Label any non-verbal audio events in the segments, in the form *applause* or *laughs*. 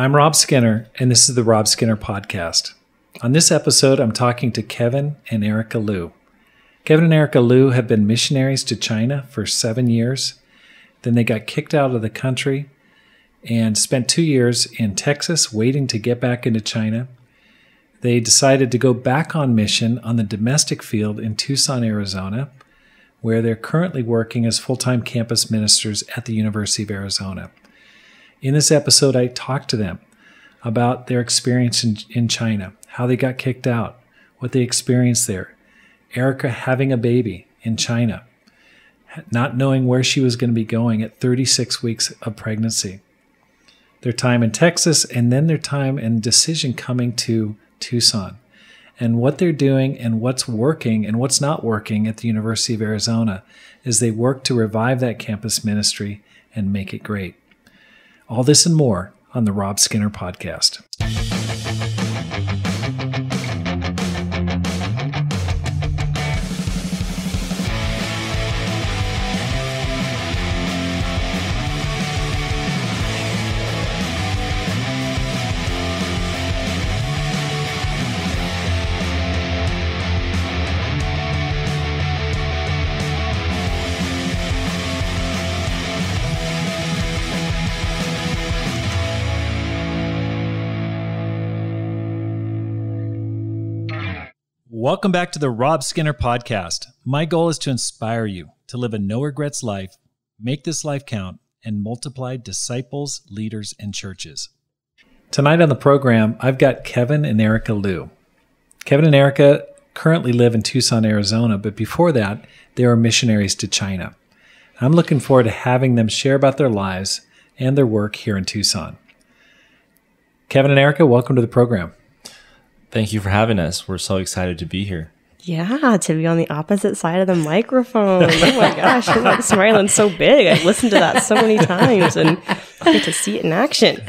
I'm Rob Skinner, and this is the Rob Skinner Podcast. On this episode, I'm talking to Kevin and Erica Lu. Kevin and Erica Lu have been missionaries to China for seven years. Then they got kicked out of the country and spent two years in Texas waiting to get back into China. They decided to go back on mission on the domestic field in Tucson, Arizona, where they're currently working as full time campus ministers at the University of Arizona. In this episode, I talked to them about their experience in, in China, how they got kicked out, what they experienced there. Erica having a baby in China, not knowing where she was going to be going at 36 weeks of pregnancy. Their time in Texas, and then their time and decision coming to Tucson, and what they're doing and what's working and what's not working at the University of Arizona as they work to revive that campus ministry and make it great. All this and more on the Rob Skinner podcast. Welcome back to the Rob Skinner podcast. My goal is to inspire you to live a no regrets life, make this life count, and multiply disciples, leaders, and churches. Tonight on the program, I've got Kevin and Erica Lu. Kevin and Erica currently live in Tucson, Arizona, but before that, they were missionaries to China. I'm looking forward to having them share about their lives and their work here in Tucson. Kevin and Erica, welcome to the program. Thank you for having us. We're so excited to be here. Yeah, to be on the opposite side of the microphone. Oh my gosh, I'm like smiling so big. I've listened to that so many times and I get to see it in action.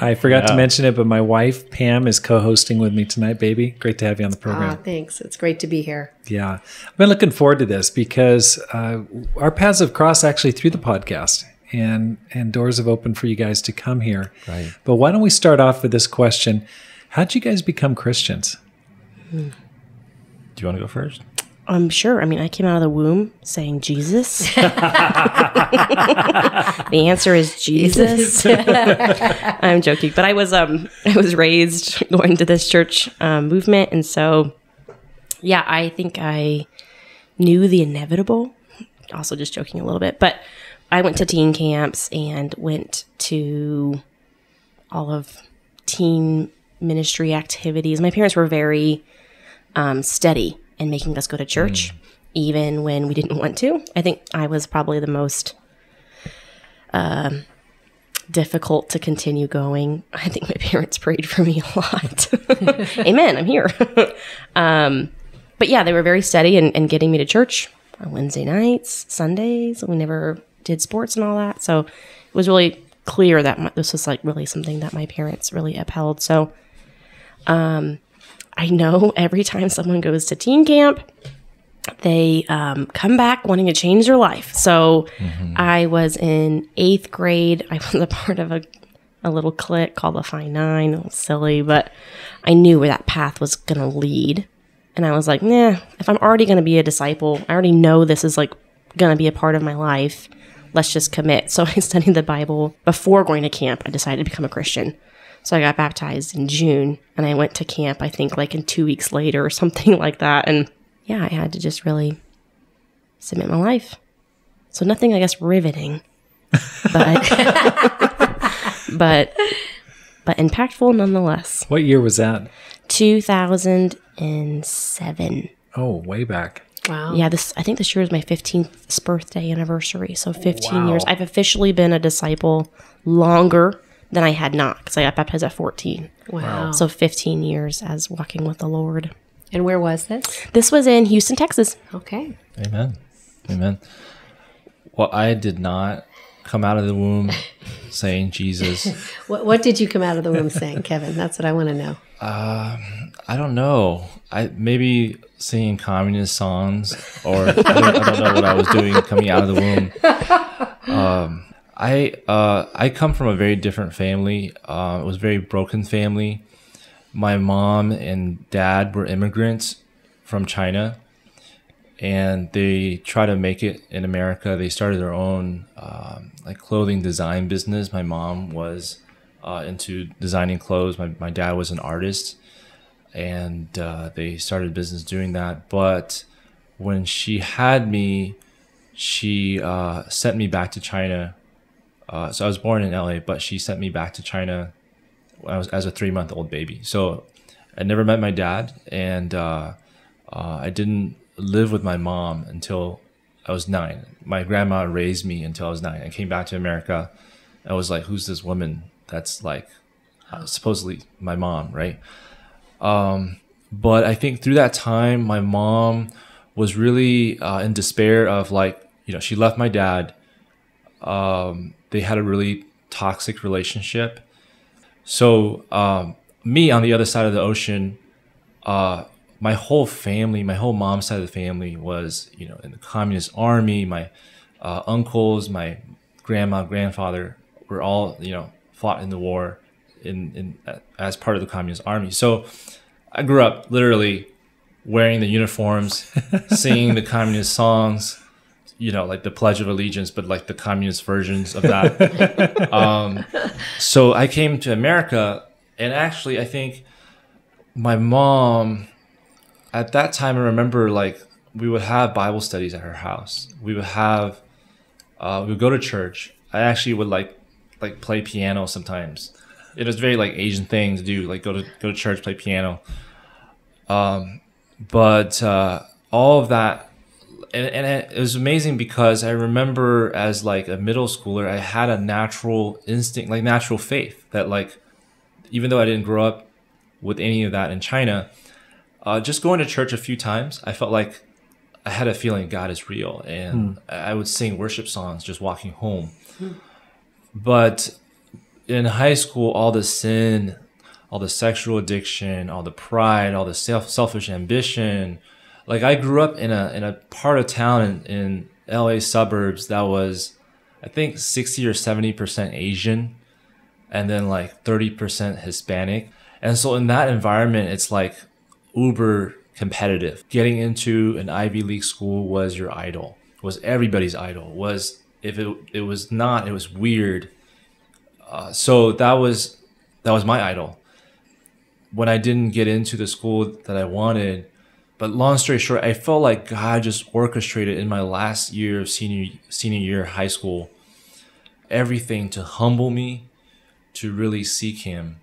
I forgot yeah. to mention it, but my wife, Pam, is co hosting with me tonight, baby. Great to have you on the program. Ah, thanks. It's great to be here. Yeah. I've been looking forward to this because uh, our paths have crossed actually through the podcast. And, and doors have opened for you guys to come here. Right. But why don't we start off with this question? How'd you guys become Christians? Do you want to go first? I'm sure. I mean, I came out of the womb saying Jesus. *laughs* the answer is Jesus. *laughs* I'm joking, but I was um I was raised going to this church um, movement, and so yeah, I think I knew the inevitable. Also, just joking a little bit, but I went to teen camps and went to all of teen ministry activities. My parents were very um, steady in making us go to church, mm. even when we didn't want to. I think I was probably the most uh, difficult to continue going. I think my *laughs* parents prayed for me a lot. *laughs* Amen. I'm here. *laughs* um, but yeah, they were very steady in, in getting me to church on Wednesday nights, Sundays. We never did sports and all that. So it was really clear that my, this was like really something that my parents really upheld. So um, I know *laughs* every time someone goes to teen camp, they um, come back wanting to change their life. So mm-hmm. I was in eighth grade. I was a *laughs* part of a, a little clique called the Fine Nine. It was silly, but I knew where that path was going to lead. And I was like, nah, if I'm already going to be a disciple, I already know this is like going to be a part of my life. Let's just commit. So *laughs* I studied the Bible before going to camp. I decided to become a Christian. So I got baptized in June and I went to camp, I think like in two weeks later or *laughs* something like that. And yeah, I had to just really submit my life. So nothing, I guess, riveting, but, *laughs* but, but impactful nonetheless. What year was that? 2007. Oh, way back. Wow. Yeah, this I think this year is my 15th birthday anniversary. So 15 wow. years. I've officially been a disciple longer than I had not because I got baptized at 14. Wow. So 15 years as walking with the Lord. And where was this? This was in Houston, Texas. Okay. Amen. Amen. Well, I did not come out of the womb *laughs* saying Jesus. what, what did you come out of the womb saying, *laughs* Kevin? That's what I want to know. Um, I don't know. I maybe singing communist songs, or *laughs* I don't, I don't know what I was doing coming out of the womb. Um, I uh, I come from a very different family. Uh, it was a very broken family. My mom and dad were immigrants from China, and they try to make it in America. They started their own um, like clothing design business. My mom was uh, into designing clothes. My my dad was an artist, and uh, they started business doing that. But when she had me, she uh, sent me back to China. Uh, so I was born in LA, but she sent me back to China I was as a three month old baby. So I never met my dad, and uh, uh, I didn't live with my mom until I was nine. My grandma raised me until I was nine. I came back to America. I was like, "Who's this woman that's like uh, supposedly my mom?" Right. Um, but I think through that time, my mom was really uh, in despair of like, you know, she left my dad. Um, they had a really toxic relationship. So um, me on the other side of the ocean, uh, my whole family, my whole mom's side of the family was, you know, in the communist army. My uh, uncles, my grandma, grandfather were all, you know, fought in the war in, in as part of the communist army. So I grew up literally wearing the uniforms, *laughs* singing the communist songs, you know, like the Pledge of Allegiance, but like the communist versions of that. *laughs* um, so I came to America, and actually, I think my mom at that time, I remember like we would have Bible studies at her house. We would have, uh, we would go to church. I actually would like, like play piano sometimes. It was very like Asian thing to do, like go to go to church, play piano. Um, but uh, all of that, and, and it was amazing because I remember as like a middle schooler, I had a natural instinct, like natural faith that like, even though I didn't grow up with any of that in China, uh, just going to church a few times, I felt like I had a feeling God is real, and I would sing worship songs just walking home. But in high school, all the sin, all the sexual addiction, all the pride, all the self selfish ambition. Like I grew up in a in a part of town in, in LA suburbs that was, I think, sixty or seventy percent Asian, and then like thirty percent Hispanic. And so in that environment, it's like uber competitive. Getting into an Ivy League school was your idol. Was everybody's idol. Was if it it was not, it was weird. Uh, so that was that was my idol. When I didn't get into the school that I wanted, but long story short, I felt like God just orchestrated in my last year of senior senior year high school everything to humble me, to really seek Him,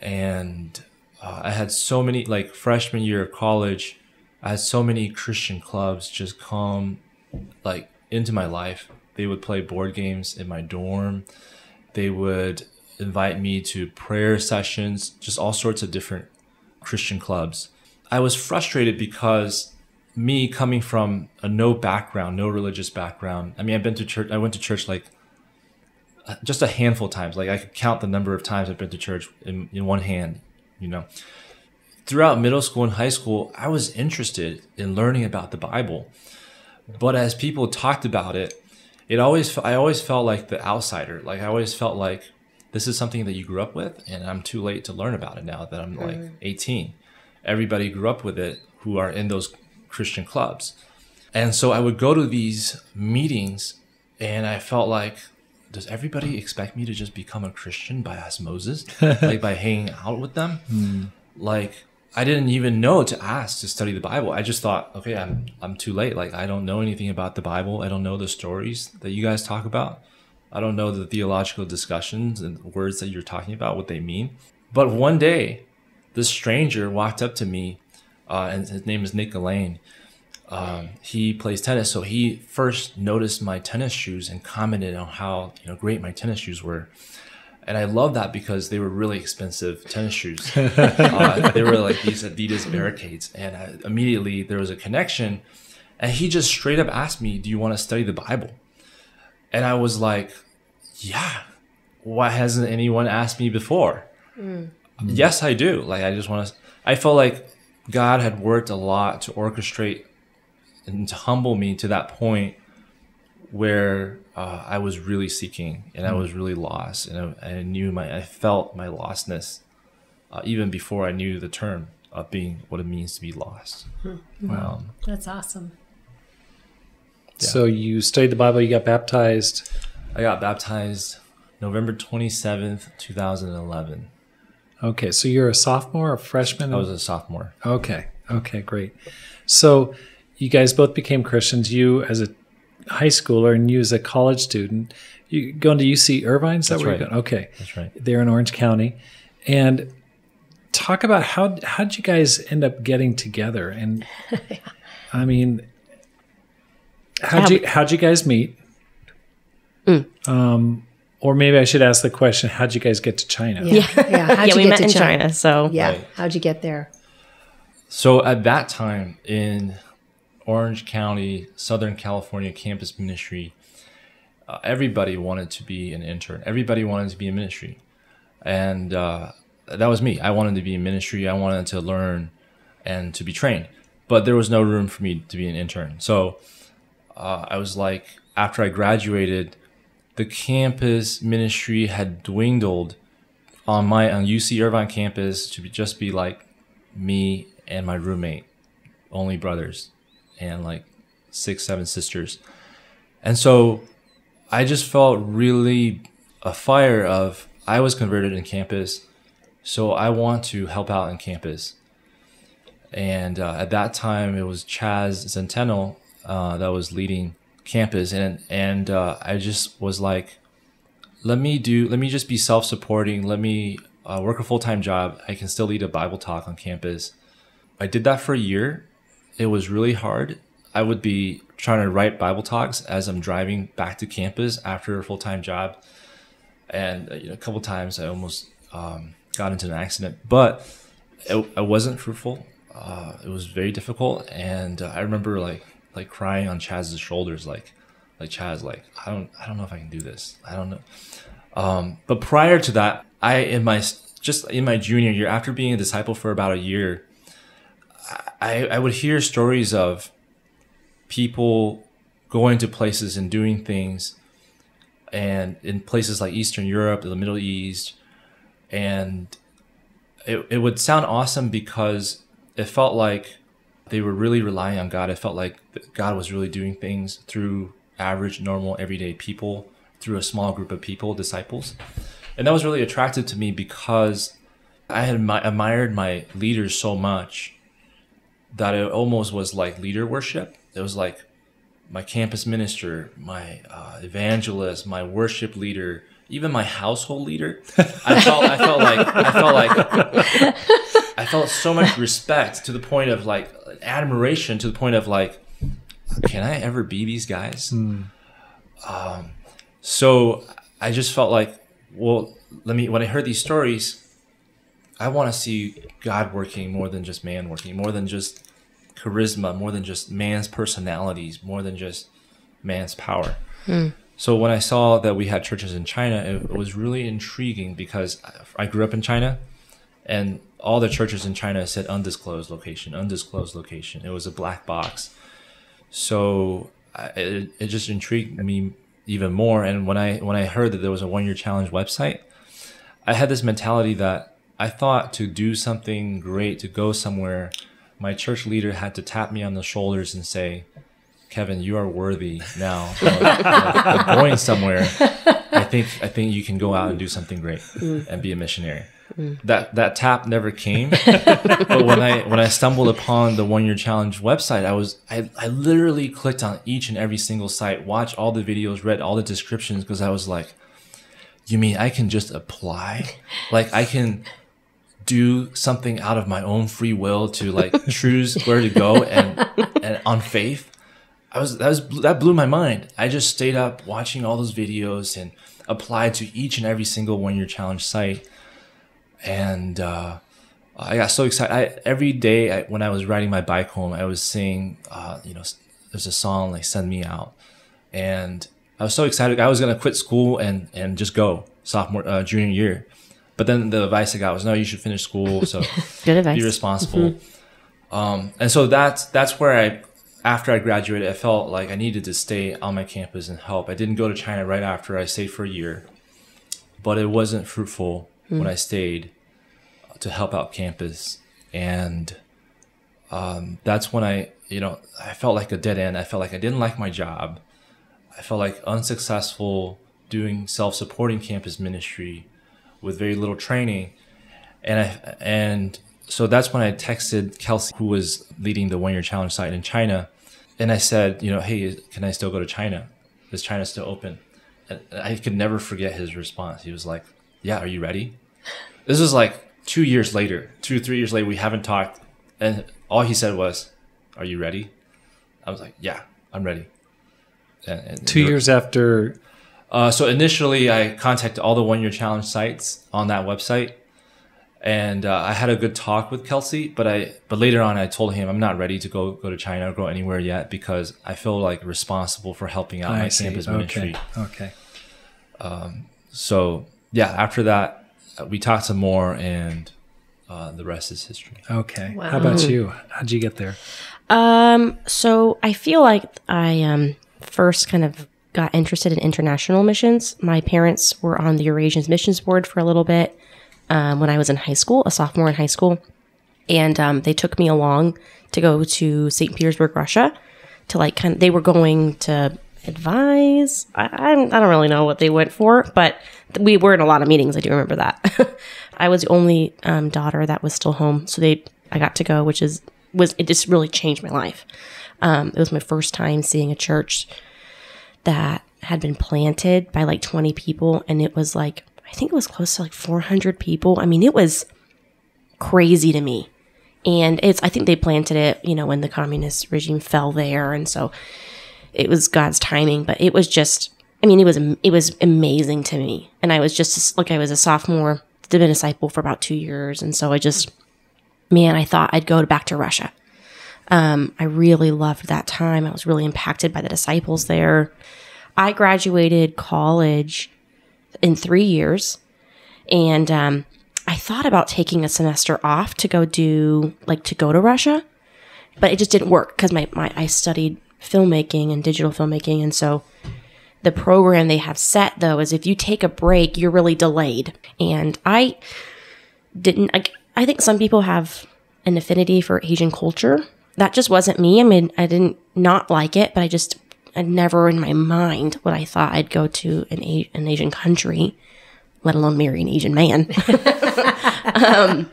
and uh, I had so many like freshman year of college. I had so many Christian clubs just come like into my life. They would play board games in my dorm. They would invite me to prayer sessions, just all sorts of different Christian clubs. I was frustrated because me coming from a no background, no religious background. I mean, I've been to church. I went to church like just a handful of times. Like I could count the number of times I've been to church in, in one hand. You know, throughout middle school and high school, I was interested in learning about the Bible. But as people talked about it, it always I always felt like the outsider. Like I always felt like this is something that you grew up with, and I'm too late to learn about it now that I'm like mm. 18. Everybody grew up with it who are in those Christian clubs. And so I would go to these meetings and I felt like, does everybody expect me to just become a Christian by osmosis? *laughs* like by hanging out with them? Hmm. Like I didn't even know to ask to study the Bible. I just thought, okay, I'm I'm too late. Like I don't know anything about the Bible. I don't know the stories that you guys talk about. I don't know the theological discussions and words that you're talking about, what they mean. But one day, this stranger walked up to me, uh, and his name is Nick Gillane. Um, he plays tennis, so he first noticed my tennis shoes and commented on how you know great my tennis shoes were. And I love that because they were really expensive tennis shoes. *laughs* uh, they were like these Adidas Barricades, and I, immediately there was a connection. And he just straight up asked me, "Do you want to study the Bible?" And I was like, "Yeah." Why hasn't anyone asked me before? Yes, I do. Like I just want to. I felt like God had worked a lot to orchestrate and to humble me to that point where uh, I was really seeking and I was really lost, and I, I knew my I felt my lostness uh, even before I knew the term of being what it means to be lost. Um, That's awesome. So you studied the Bible, you got baptized. I got baptized November twenty seventh, two thousand and eleven. Okay, so you're a sophomore a freshman? I was a sophomore. Okay. Okay, great. So you guys both became Christians. You as a high schooler and you as a college student. You going to UC Irvine? Is that That's where right. you're going? Okay. That's right. They're in Orange County. And talk about how how'd you guys end up getting together? And *laughs* I mean how'd you how'd you guys meet? Um or maybe I should ask the question, how'd you guys get to China? Yeah. Yeah. How'd *laughs* yeah, you we get met to in China. so Yeah. Right. How'd you get there? So at that time in Orange County, Southern California campus ministry, uh, everybody wanted to be an intern. Everybody wanted to be in ministry, and uh, that was me. I wanted to be in ministry. I wanted to learn and to be trained, but there was no room for me to be an intern. So uh, I was like, after I graduated, the campus ministry had dwindled on my on UC Irvine campus to be, just be like me and my roommate, only brothers, and like six, seven sisters. And so I just felt really a fire of I was converted in campus, so I want to help out in campus. And uh, at that time, it was Chaz Centennial uh, that was leading campus, and and uh, I just was like, let me do, let me just be self-supporting. Let me uh, work a full-time job. I can still lead a Bible talk on campus. I did that for a year. It was really hard. I would be trying to write Bible talks as I'm driving back to campus after a full time job, and uh, you know, a couple times I almost um, got into an accident, but it, it wasn't fruitful. Uh, it was very difficult, and uh, I remember like like crying on Chaz's shoulders, like like Chaz, like I don't I don't know if I can do this. I don't know. Um, but prior to that, I in my just in my junior year, after being a disciple for about a year, I, I would hear stories of people going to places and doing things and in places like Eastern Europe, the Middle East, and it, it would sound awesome because it felt like they were really relying on God. It felt like God was really doing things through average, normal, everyday people, through a small group of people, disciples. And that was really attractive to me because I had admi- admired my leaders so much that it almost was like leader worship. It was like my campus minister, my uh, evangelist, my worship leader, even my household leader. I felt, I felt like, I felt like, *laughs* I felt so much respect to the point of like admiration to the point of like, can I ever be these guys? Um, so I just felt like, well, let me. When I heard these stories, I want to see God working more than just man working, more than just charisma, more than just man's personalities, more than just man's power. So when I saw that we had churches in China, it, was really intriguing because I- I grew up in China, and all the churches in China said undisclosed location, undisclosed location. It was a black box. So it, it just intrigued me even more. And when I when I heard that there was a one year challenge website, I had this mentality that I thought to do something great, to go somewhere, my church leader had to tap me on the shoulders and say, Kevin, you are worthy now of, of- going somewhere. I think I think you can go out and do something great mm. and be a missionary. Mm. That that tap never came, but when I when I stumbled upon the one year challenge website, I was I, I literally clicked on each and every single site, watched all the videos, read all the descriptions because I was like, you mean I can just apply? Like I can do something out of my own free will to like *laughs* choose where to go and and on faith. I was that was that blew my mind. I just stayed up watching all those videos and applied to each and every single one year challenge site. And uh, I got so excited. I, every day I, when I was riding my bike home, I was singing, uh, you know, there's a song like "Send Me Out," and I was so excited. I was gonna quit school and and just go sophomore uh, junior year. But then the advice I got was, no, you should finish school. So *laughs* Good advice. be responsible. Um, and so that's that's where I after I graduated, I felt like I needed to stay on my campus and help. I didn't go to China right after. I stayed for a year, but it wasn't fruitful when I stayed to help out campus, and um, that's when I, you know, I felt like a dead end. I felt like I didn't like my job. I felt like unsuccessful doing self-supporting campus ministry with very little training, and I and so that's when I texted Kelsey, who was leading the one-year challenge site in China, and I said, you know, hey, can I still go to China? Is China still open? And I could never forget his response. He was like, yeah, are you ready? This was like two years later, two three years later. We haven't talked, and all he said was, "Are you ready?" I was like, "Yeah, I'm ready." And, and Two years after, Uh, so initially, I contacted all the one year challenge sites on that website, and uh, I had a good talk with Kelsey. But I but later on, I told him I'm not ready to go go to China or go anywhere yet because I feel like responsible for helping out my I see. campus Okay. ministry. Okay. So yeah, after that, uh, we talked some more, and uh, the rest is history. Okay. Wow. How about you? How'd you get there? Um, so I feel like I um first kind of got interested in international missions. My parents were on the Eurasian Missions Board for a little bit um, when I was in high school, a sophomore in high school, and um, they took me along to go to St. Petersburg, Russia, to like kind of they were going to advise. I, I don't really know what they went for, but we were in a lot of meetings. I do remember that. *laughs* I was the only um, daughter that was still home, so they I got to go, which is was it just really changed my life. Um, it was my first time seeing a church that had been planted by like 20 people, and it was like I think it was close to like 400 people. I mean, it was crazy to me. And it's I think they planted it, you know, when the communist regime fell there, and so it was God's timing. But it was just, I mean, it was it was amazing to me, and I was just like I was a sophomore, been a disciple for about two years, and so I just, man, I thought I'd go back to Russia. Um, I really loved that time. I was really impacted by the disciples there. I graduated college in three years, and um, I thought about taking a semester off to go do like to go to Russia, but it just didn't work because my, my I studied filmmaking and digital filmmaking, and so the program they have set though is if you take a break, you're really delayed. And I didn't. I, I think some people have an affinity for Asian culture. That just wasn't me. I mean, I didn't not like it, but I just I never in my mind would I thought I'd go to an A- an Asian country, let alone marry an Asian man. *laughs* um,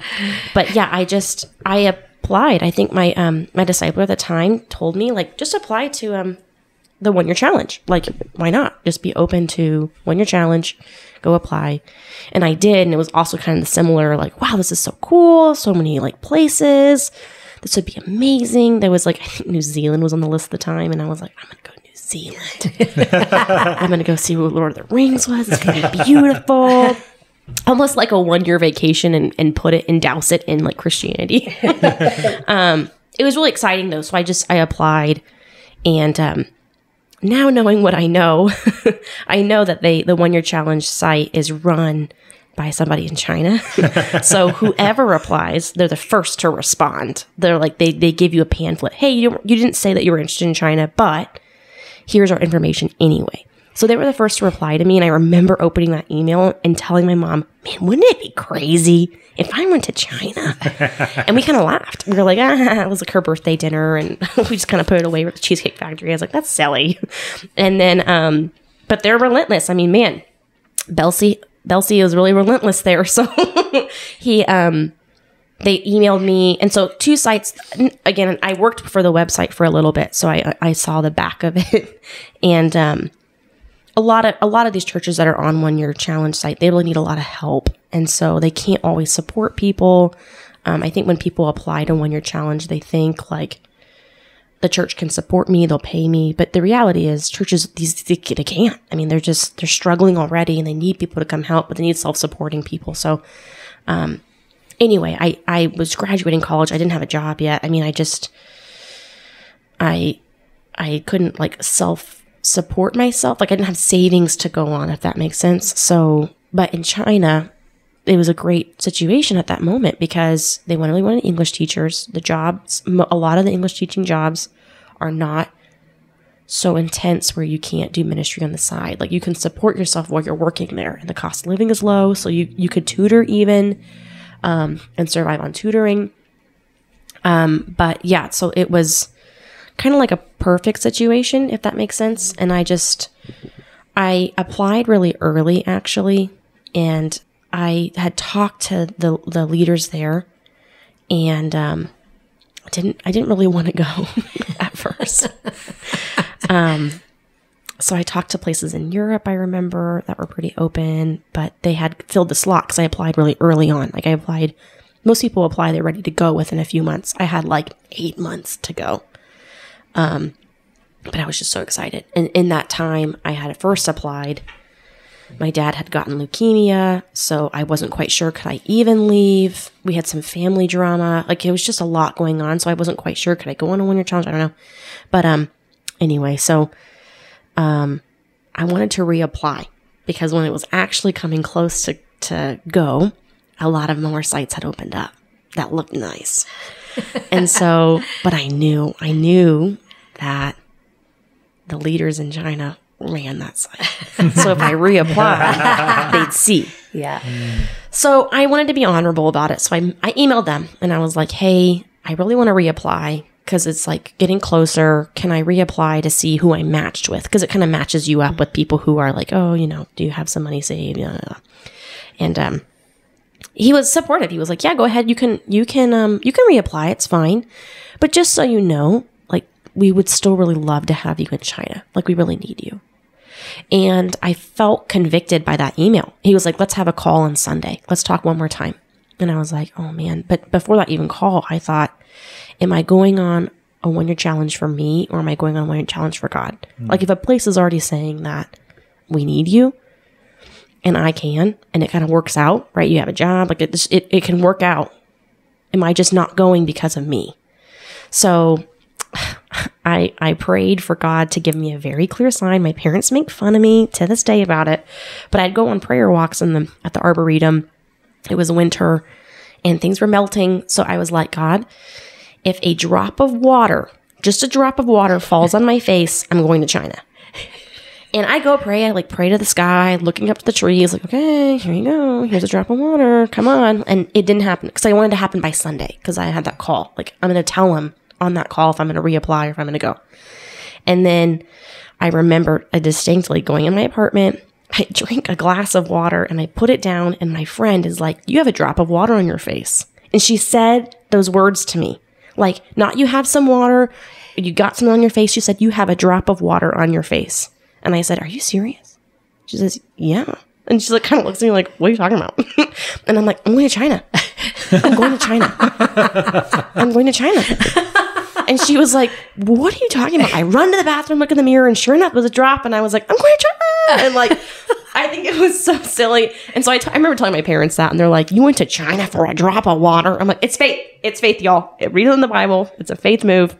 but yeah, I just I applied. I think my um my disciple at the time told me like just apply to um the one year challenge. Like why not? Just be open to one year challenge. Go apply. And I did, and it was also kind of similar, like, wow, this is so cool, so many like places. This would be amazing. There was like I think New Zealand was on the list at the time, and I was like, I'm gonna go to New Zealand. I'm gonna go see what Lord of the Rings was. It's gonna be beautiful. *laughs* Almost like a one year vacation and, and put it and douse it in like Christianity. *laughs* um, it was really exciting though. So I just I applied and um now knowing what I know, *laughs* I know that they the one year challenge site is run by somebody in China. so whoever applies, they're the first to respond. They're like they they give you a pamphlet. Hey, you you didn't say that you were interested in China, but here's our information anyway. So they were the first to reply to me, and I remember opening that email and telling my mom, "Man, wouldn't it be crazy if I went to China?" *laughs* and we kind of laughed. We were like, "Ah, it was like her birthday dinner," and *laughs* we just kind of put it away with the Cheesecake Factory. I was like, "That's silly." And then, um, but they're relentless. I mean, man, Belsey Belsey is really relentless there. *laughs* So he um they emailed me. And so two sites again I worked for the website for a little bit so I I saw the back of it. *laughs* And um a lot of a lot of these churches that are on one year challenge site they really need a lot of help. And so they can't always support people. Um, i think when people apply to one year challenge they think like the church can support me they'll pay me. But the reality is churches these they, they can't. I mean they're just they're struggling already and they need people to come help but they need self-supporting people. So um anyway i i was graduating college. I didn't have a job yet. I mean i just i i couldn't like self support myself. Like i didn't have savings to go on if that makes sense. So but in china it was a great situation at that moment because they really wanted English teachers. The jobs, a lot of the English teaching jobs are not so intense where you can't do ministry on the side. Like you can support yourself while you're working there, and the cost of living is low, so you you could tutor even um, and survive on tutoring. Um, but yeah, so it was kind of like a perfect situation, if that makes sense. And I just I applied really early, actually, and I had talked to the the leaders there, and um, I didn't I didn't really want to go *laughs* at first. *laughs* um, so I talked to places in Europe. I remember that were pretty open, but they had filled the slot because I applied really early on. Like I applied. Most people apply; they're ready to go within a few months. I had like eight months to go. Um, but I was just so excited. And in that time, I had first applied. My dad had gotten leukemia, so I wasn't quite sure could I even leave. We had some family drama. Like it was just a lot going on, so I wasn't quite sure could I go on a one year challenge? I don't know. But um anyway, so um I wanted to reapply because when it was actually coming close to to go, a lot of more sites had opened up that looked nice. *laughs* and so, but I knew, I knew that the leaders in China ran that site. so if I reapply, *laughs* they'd see. Yeah. So I wanted to be honorable about it. So I, I emailed them and I was like, hey, I really want to reapply because it's like getting closer. Can I reapply to see who I matched with? Because it kind of matches you up with people who are like, oh, you know, do you have some money saved? And um, he was supportive. He was like, yeah, go ahead. You can, you can, um, you can reapply. It's fine. But just so you know, like we would still really love to have you in China. Like we really need you. And I felt convicted by that email. He was like, let's have a call on Sunday. Let's talk one more time. And I was like, oh man. But before that even call, I thought, am I going on a one year challenge for me or am I going on a one year challenge for God? Hmm. Like if a place is already saying that we need you and I can, and it kind of works out, right? You have a job, like it, just- it, it can work out. Am I just not going because of me? So *sighs* I I prayed for God to give me a very clear sign. My parents make fun of me to this day about it, but I'd go on prayer walks in the at the arboretum. It was winter and things were melting, so I was like, God, if a drop of water, just a drop of water falls on my face, I'm going to China. *laughs* And I go pray. I like pray to the sky, looking up at the trees, like, okay, here you go. Here's a drop of water. Come on. And it didn't happen because I wanted it to happen by Sunday because I had that call. Like, I'm going to tell him on that call if I'm going to reapply or if I'm going to go. And then I remember uh, distinctly going in my apartment. *laughs* I drank a glass of water and I put it down. And my friend is like, You have a drop of water on your face. And she said those words to me like, not you have some water, you got something on your face. She said, You have a drop of water on your face. And I said, Are you serious? She says, Yeah. And she like kind of looks at me like, What are you talking about? *laughs* and I'm like, I'm going to China. I'm going to China. I'm going to China. And she was like, What are you talking about? I run to the bathroom, look in the mirror, and sure enough, it was a drop. And I was like, I'm going to China. And like, I think it was so silly. And so I, t- I remember telling my parents that, and they're like, You went to China for a drop of water? I'm like, It's faith. It's faith, y'all. Read it in the Bible. It's a faith move.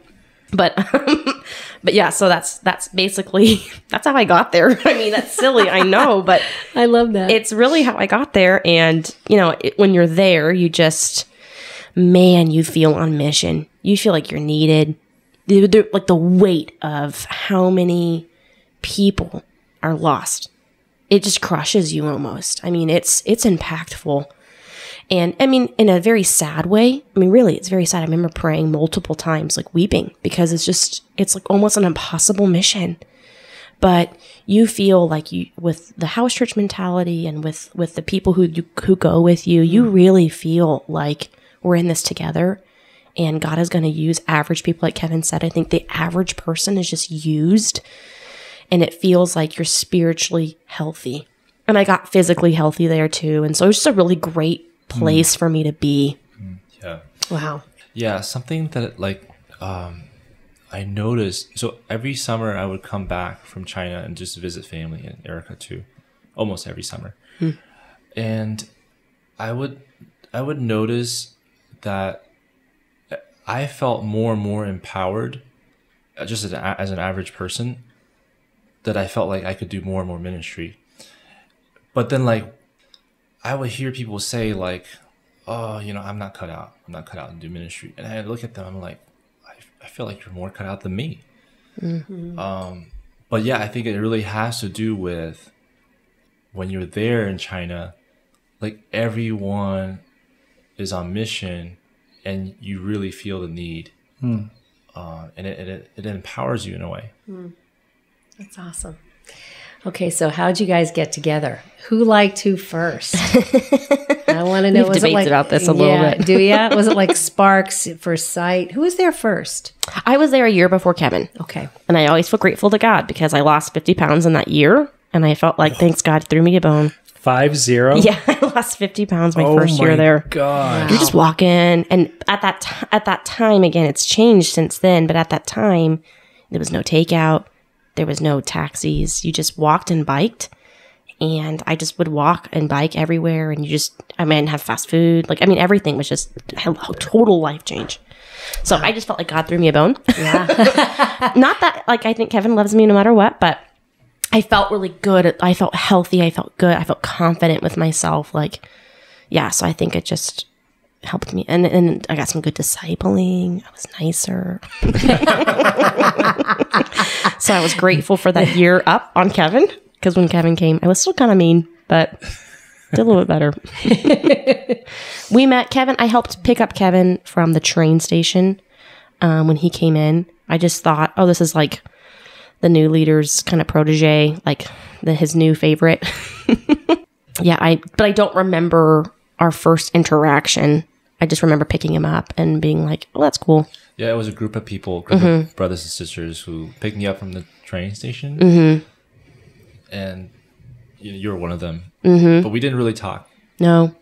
But, *laughs* but yeah, so that's, that's basically, *laughs* that's how I got there. *laughs* I mean, that's silly. I know, but I love that. it's really how I got there. And, you know, it, when you're there, you just, man, you feel on mission. You feel like you're needed. The, the, like the weight of how many people are lost. It just crushes you almost. I mean, it's, it's impactful. And I mean, in a very sad way. I mean, really, it's very sad. I remember praying multiple times, like weeping, because it's just, it's like almost an impossible mission but you feel like you with the house church mentality and with with the people who you, who go with you you mm-hmm. really feel like we're in this together and god is going to use average people like kevin said i think the average person is just used and it feels like you're spiritually healthy and i got physically healthy there too and so it's just a really great place for me to be Yeah. wow. Yeah, something that like um, I noticed. So every summer I would come back from China and just visit family and Erica too, almost every summer, and I would I would notice that I felt more and more empowered, uh, just as, a, as an average person, that I felt like I could do more and more ministry. But then like I would hear people say like, "Oh, you know, I'm not cut out. I'm not cut out to do ministry." And I look at them, I'm like, I, I feel like you're more cut out than me. Um, but yeah, I think it really has to do with when you're there in China, like everyone is on mission and you really feel the need. Uh, and it, it, it empowers you in a way. That's awesome. Okay, so how'd you guys get together? Who liked who first? *laughs* I want to know. have was it like about this a little bit. Do you? *laughs* Was it like sparks for sight? Who was there first? I was there a year before Kevin. Okay. And I always feel grateful to God because I lost 50 pounds in that year. And I felt like, thanks God, threw me a bone. Five zero. Yeah, *laughs* I lost 50 pounds my Oh first my year there. God. You're just walking, and at that t- at that time, again, it's changed since then. But at that time, there was no takeout, there was no taxis. You just walked and biked, and I just would walk and bike everywhere. And you just, I mean, have fast food. Like, I mean, everything was just a total life change. So I just felt like God threw me a bone. Yeah. *laughs* Not that like I think Kevin loves me no matter what, but I felt really good. I felt healthy. I felt good. I felt confident with myself. Like, yeah. So I think it just helped me, and and I got some good discipling. I was nicer. *laughs* so I was grateful for that year up on Kevin because when Kevin came, I was still kind of mean, but did a little bit better. *laughs* we met Kevin. I helped pick up Kevin from the train station um, when he came in. I just thought, oh, this is like the new leader's kind of protege, like the, his new favorite. *laughs* yeah, I but I don't remember our first interaction. I just remember picking him up and being like, "Oh, that's cool." Yeah, it was a group of people, group Mm-hmm. of brothers and sisters who picked me up from the train station, mm-hmm. and you, you were one of them. Mm-hmm. But we didn't really talk. No,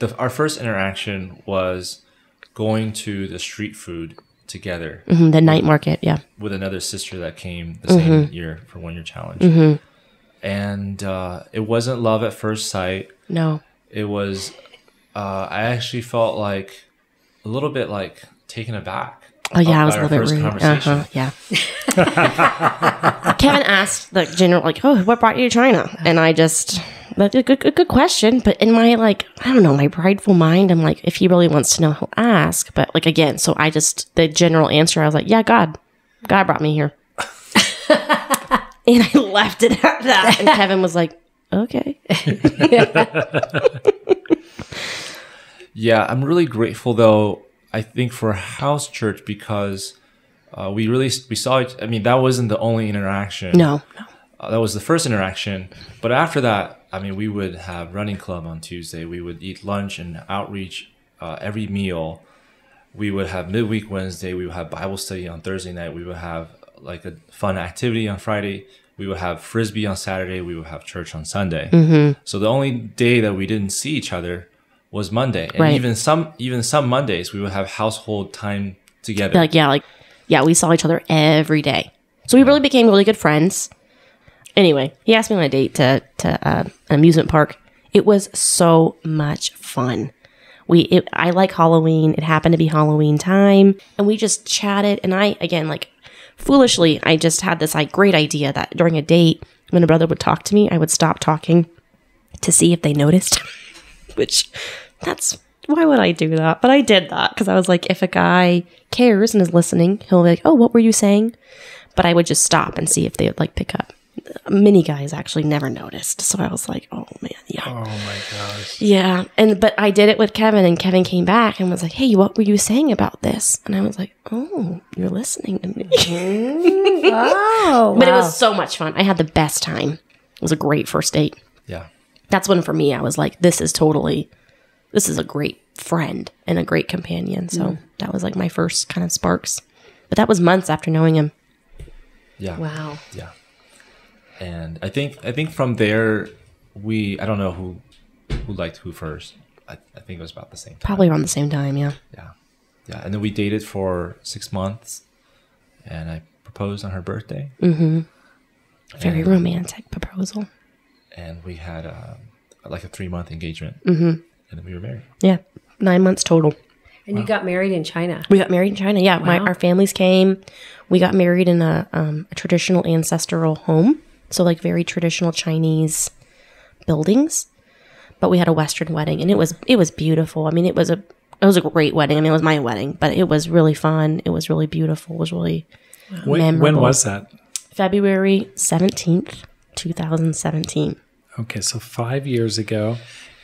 The, our first interaction was going to the street food together Mhm, the night market. Yeah, with another sister that came the Mm-hmm. same year for One Year Challenge. And uh, it wasn't love at first sight. no, It was, uh, I actually felt like a little bit like taken aback. Oh yeah, I was a little bit rude. Uh-huh, yeah. *laughs* Kevin asked the general, like, "Oh, what brought you to China?" And I just, that's a good, good, good question. But in my like, I don't know, my prideful mind, I'm like, if he really wants to know, he'll ask. But like again, so I just the general answer, I was like, "Yeah, God, God brought me here," *laughs* and I left it at that. And *laughs* Kevin was like, "Okay." *laughs* Yeah, I'm really grateful though. I think for house church because uh, we really we saw. Each, I mean, that wasn't the only interaction. No, no. Uh, that was the first interaction. But after that, I mean, we would have running club on Tuesday. We would eat lunch and outreach uh, every meal. We would have midweek Wednesday. We would have Bible study on Thursday night. We would have like a fun activity on Friday. We would have frisbee on Saturday. We would have church on Sunday. So the only day that we didn't see each other was Monday. And Right. even some even some Mondays we would have household time together. like yeah like yeah we saw each other every day so we really became really good friends anyway he asked me on a date to to uh, amusement park it was so much fun we it, i like halloween it happened to be halloween time and we just chatted and i again like foolishly i just had this like great idea that during a date when a brother would talk to me i would stop talking to see if they noticed *laughs* which that's why would I do that? But I did that because I was like, if a guy cares and is listening, he'll be like, oh, what were you saying? But I would just stop and see if they would like pick up. Many guys actually never noticed, so I was like, oh man, yeah, Oh my gosh. yeah. And but I did it with Kevin, and Kevin came back and was like, hey, what were you saying about this? And I was like, oh, you're listening to me. *laughs* Oh, but it was so much fun. I had the best time. It was a great first date. yeah. that's when for me I was like, this is totally, this is a great friend and a great companion. So mm. that was like my first kind of sparks. But that was months after knowing him. Yeah. wow. Yeah. And I think I think from there we I don't know who who liked who first. I, I think it was about the same time. Probably around the same time, yeah. Yeah. Yeah. And then we dated for six months and I proposed on her birthday. Mm-hmm. Very romantic proposal. And we had um, like a three month engagement. Mm-hmm. And then we were married. Yeah. Nine months total. And you got married in China. We got married in China. Yeah. My, our families came. We got married in a, um, a traditional ancestral home. So, like, very traditional Chinese buildings. But we had a Western wedding and it was, it was beautiful. I mean, it was a, it was a great wedding. I mean, it was my wedding, but it was really fun. It was really beautiful. It was really, When, when was that? February 17th, 2017. Okay, so five years ago.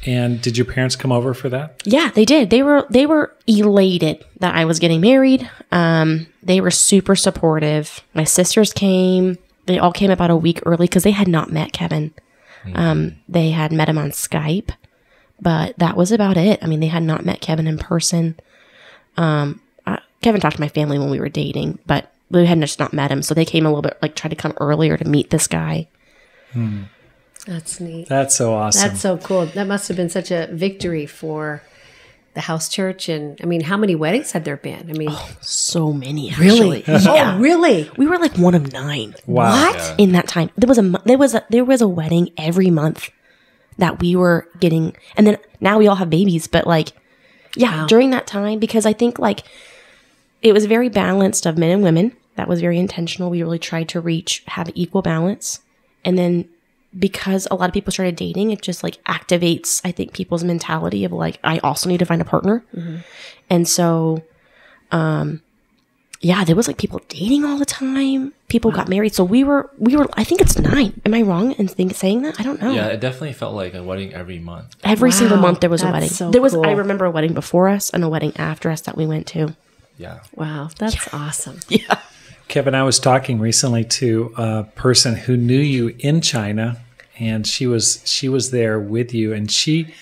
And did your parents come over for that? Yeah, they did. They were they were elated that I was getting married. Um, they were super supportive. My sisters came. They all came about a week early because they had not met Kevin. Um, they had met him on Skype, but that was about it. I mean, they had not met Kevin in person. Um, I, Kevin talked to my family when we were dating, but they had just not met him, so they came a little bit like tried to come earlier to meet this guy. That's neat. That's so awesome. That's so cool. That must have been such a victory for the house church. And I mean, how many weddings had there been? I mean, oh, So many, actually. really? *laughs* Oh, really? We were like one of nine. Wow. What? in that time. There was a there was a there was a wedding every month that we were getting, and then now we all have babies. But like, yeah, during that time, because I think like it was very balanced of men and women. That was very intentional. We really tried to reach have equal balance, and then because a lot of people started dating, it just like activates I think people's mentality of like I also need to find a partner, and so um, yeah, there was like people dating all the time. People got married. So we were, we were, I think it's nine. Am I wrong in think, saying that? I don't know. Yeah, it definitely felt like a wedding every month. Every single month there was a wedding. so there was, cool. I remember a wedding before us and a wedding after us that we went to. Yeah. Wow. That's awesome. *laughs* Yeah. Kevin, I was talking recently to a person who knew you in China, and she was she was there with you, and she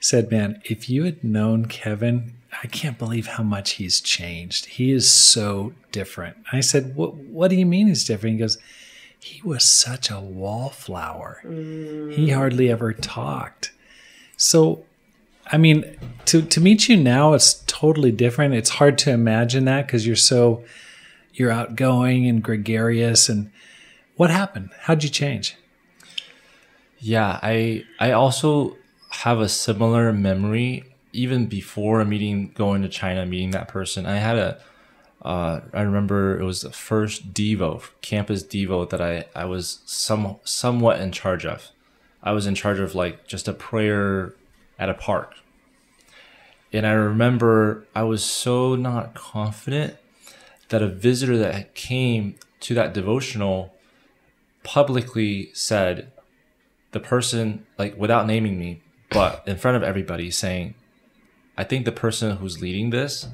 said, "Man, if you had known Kevin, I can't believe how much he's changed. He is so different." I said, "What What do you mean he's different?" He goes, "He was such a wallflower. He mm. hardly ever talked." So, I mean, to to meet you now, it's totally different. It's hard to imagine that because you're so you're outgoing and gregarious and what happened how'd you change Yeah, I I also have a similar memory even before meeting going to China meeting that person. I had a uh, I remember it was the first Devo, campus Devo that I I was some somewhat in charge of. I was in charge of like just a prayer at a park. And I remember I was so not confident that a visitor that came to that devotional publicly said the person like without naming me but in front of everybody saying i think the person who's leading this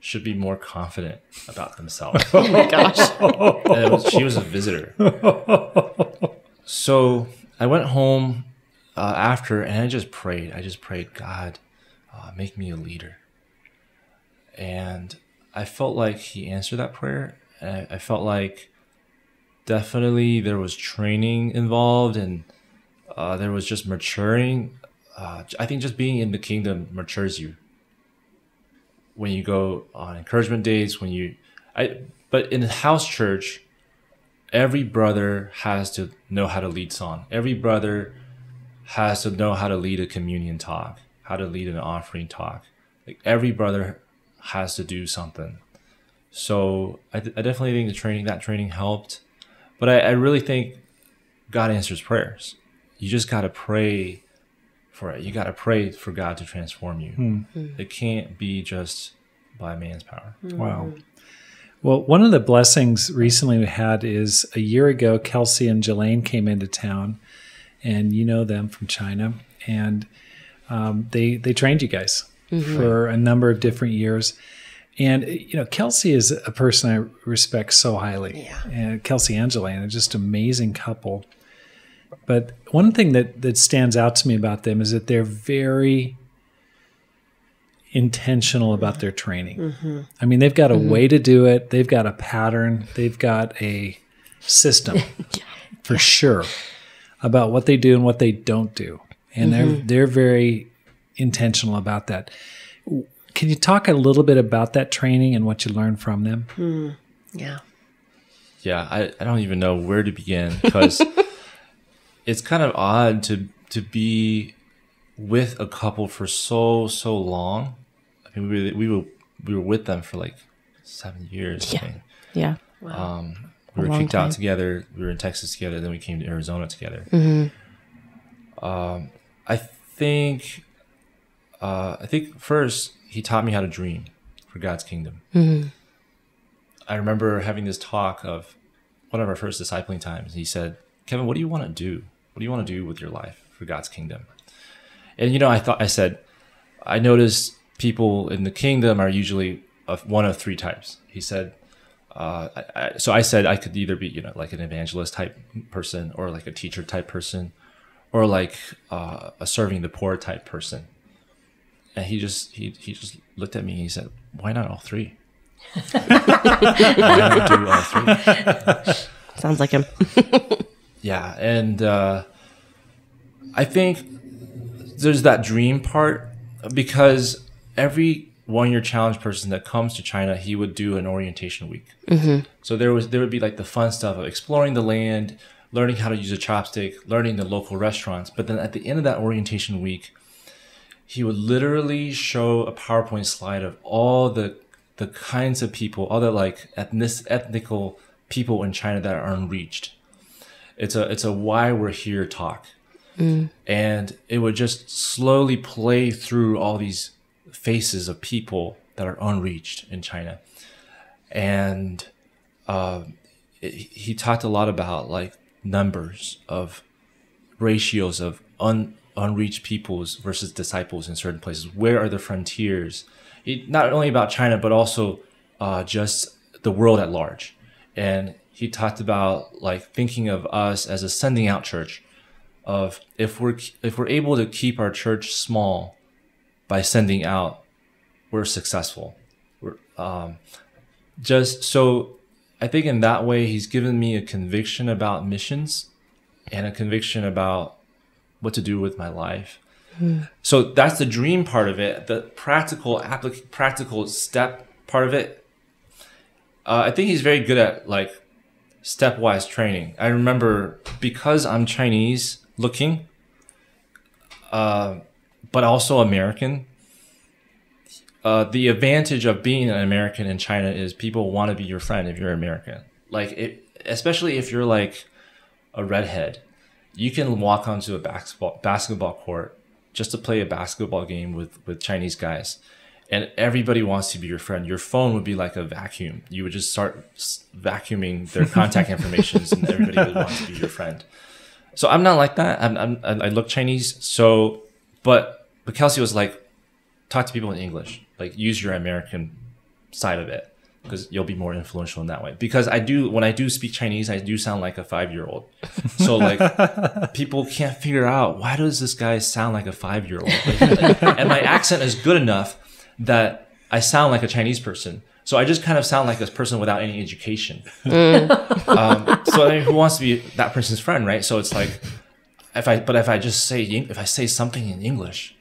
should be more confident about themselves. *laughs* Oh my gosh. *laughs* and was, she was a visitor. So i went home uh, after and i just prayed. I just prayed god uh, make me a leader. And i felt like he answered that prayer and I, I felt like definitely there was training involved and uh, there was just maturing. Uh, i think just being in the kingdom matures you. When you go on encouragement days when you i but in the house church every brother has to know how to lead song. Every brother has to know how to lead a communion talk how to lead an offering talk. Like every brother has to do something. So i, th- I definitely think the training that training helped but I, I really think god answers prayers. You just got to pray for it. You got to pray for god to transform you. Hmm. Hmm. It can't be just by man's power. Hmm. Wow. Well one of the blessings recently we had is a year ago kelsey and Jelaine came into town and you know them from china and um, they they trained you guys Mm-hmm. for a number of different years and you know kelsey is a person i respect so highly Yeah. and kelsey are just amazing couple but one thing that that stands out to me about them is that they're very intentional about their training. Mm-hmm. I mean, they've got a mm-hmm. way to do it. They've got a pattern. They've got a system *laughs* for sure about what they do and what they don't do. And they're they're very intentional about that. Can you talk a little bit about that training and what you learned from them? Yeah. yeah I, I don't even know where to begin because *laughs* it's kind of odd to to be with a couple for so so long i mean we, we were we were with them for like seven years Yeah. I think. Yeah. um A we were long kicked time. out together we were in texas together then we came to arizona together um i think uh i think first he taught me how to dream for god's kingdom I remember having this talk of one of our first discipling times. He said, Kevin, what do you want to do? What do you want to do with your life for God's kingdom? And, you know, I thought, I said, I noticed people in the kingdom are usually of one of three types. He said, uh, I, I, so I said I could either be, you know, like an evangelist type person or like a teacher type person or like uh, a serving the poor type person. And he just, he, he just looked at me and he said, why not all three? *laughs* why not do all three? Sounds like him. *laughs* Yeah, and uh, I think there's that dream part because every one year challenge person that comes to China, he would do an orientation week. So there was there would be like the fun stuff of exploring the land, learning how to use a chopstick, learning the local restaurants. But then at the end of that orientation week, he would literally show a PowerPoint slide of all the the kinds of people, all the like ethnic ethnical people in China that are unreached. It's a it's a why we're here talk, and it would just slowly play through all these faces of people that are unreached in China, and um, it, he talked a lot about like numbers of ratios of un, unreached peoples versus disciples in certain places. Where are the frontiers? It, not only about China, but also uh, just the world at large. And he talked about like thinking of us as a sending out church. Of if we're if we're able to keep our church small by sending out, we're successful. We're um, just so I think in that way he's given me a conviction about missions and a conviction about what to do with my life. So that's the dream part of it. The practical applic- practical step part of it. Uh, I think he's very good at like stepwise training. I remember because I'm Chinese looking, uh, but also American. Uh, the advantage of being an American in China is people want to be your friend if you're American. Like it, especially if you're like a redhead, you can walk onto a basketball basketball court just to play a basketball game with with Chinese guys, and everybody wants to be your friend. Your phone would be like a vacuum. You would just start vacuuming their *laughs* contact informations, and everybody would want to be your friend. So I'm not like that. I'm, I'm I I look Chinese. So, but but Kelsey was like, talk to people in English. Like use your American side of it because you'll be more influential in that way. Because I do when I do speak Chinese, I do sound like a five year old. So like *laughs* people can't figure out why does this guy sound like a five year old, and my accent is good enough that I sound like a Chinese person. So I just kind of sound like a person without any education. um, so I mean, who wants to be that person's friend, right? So it's like if I but if I just say if I say something in English,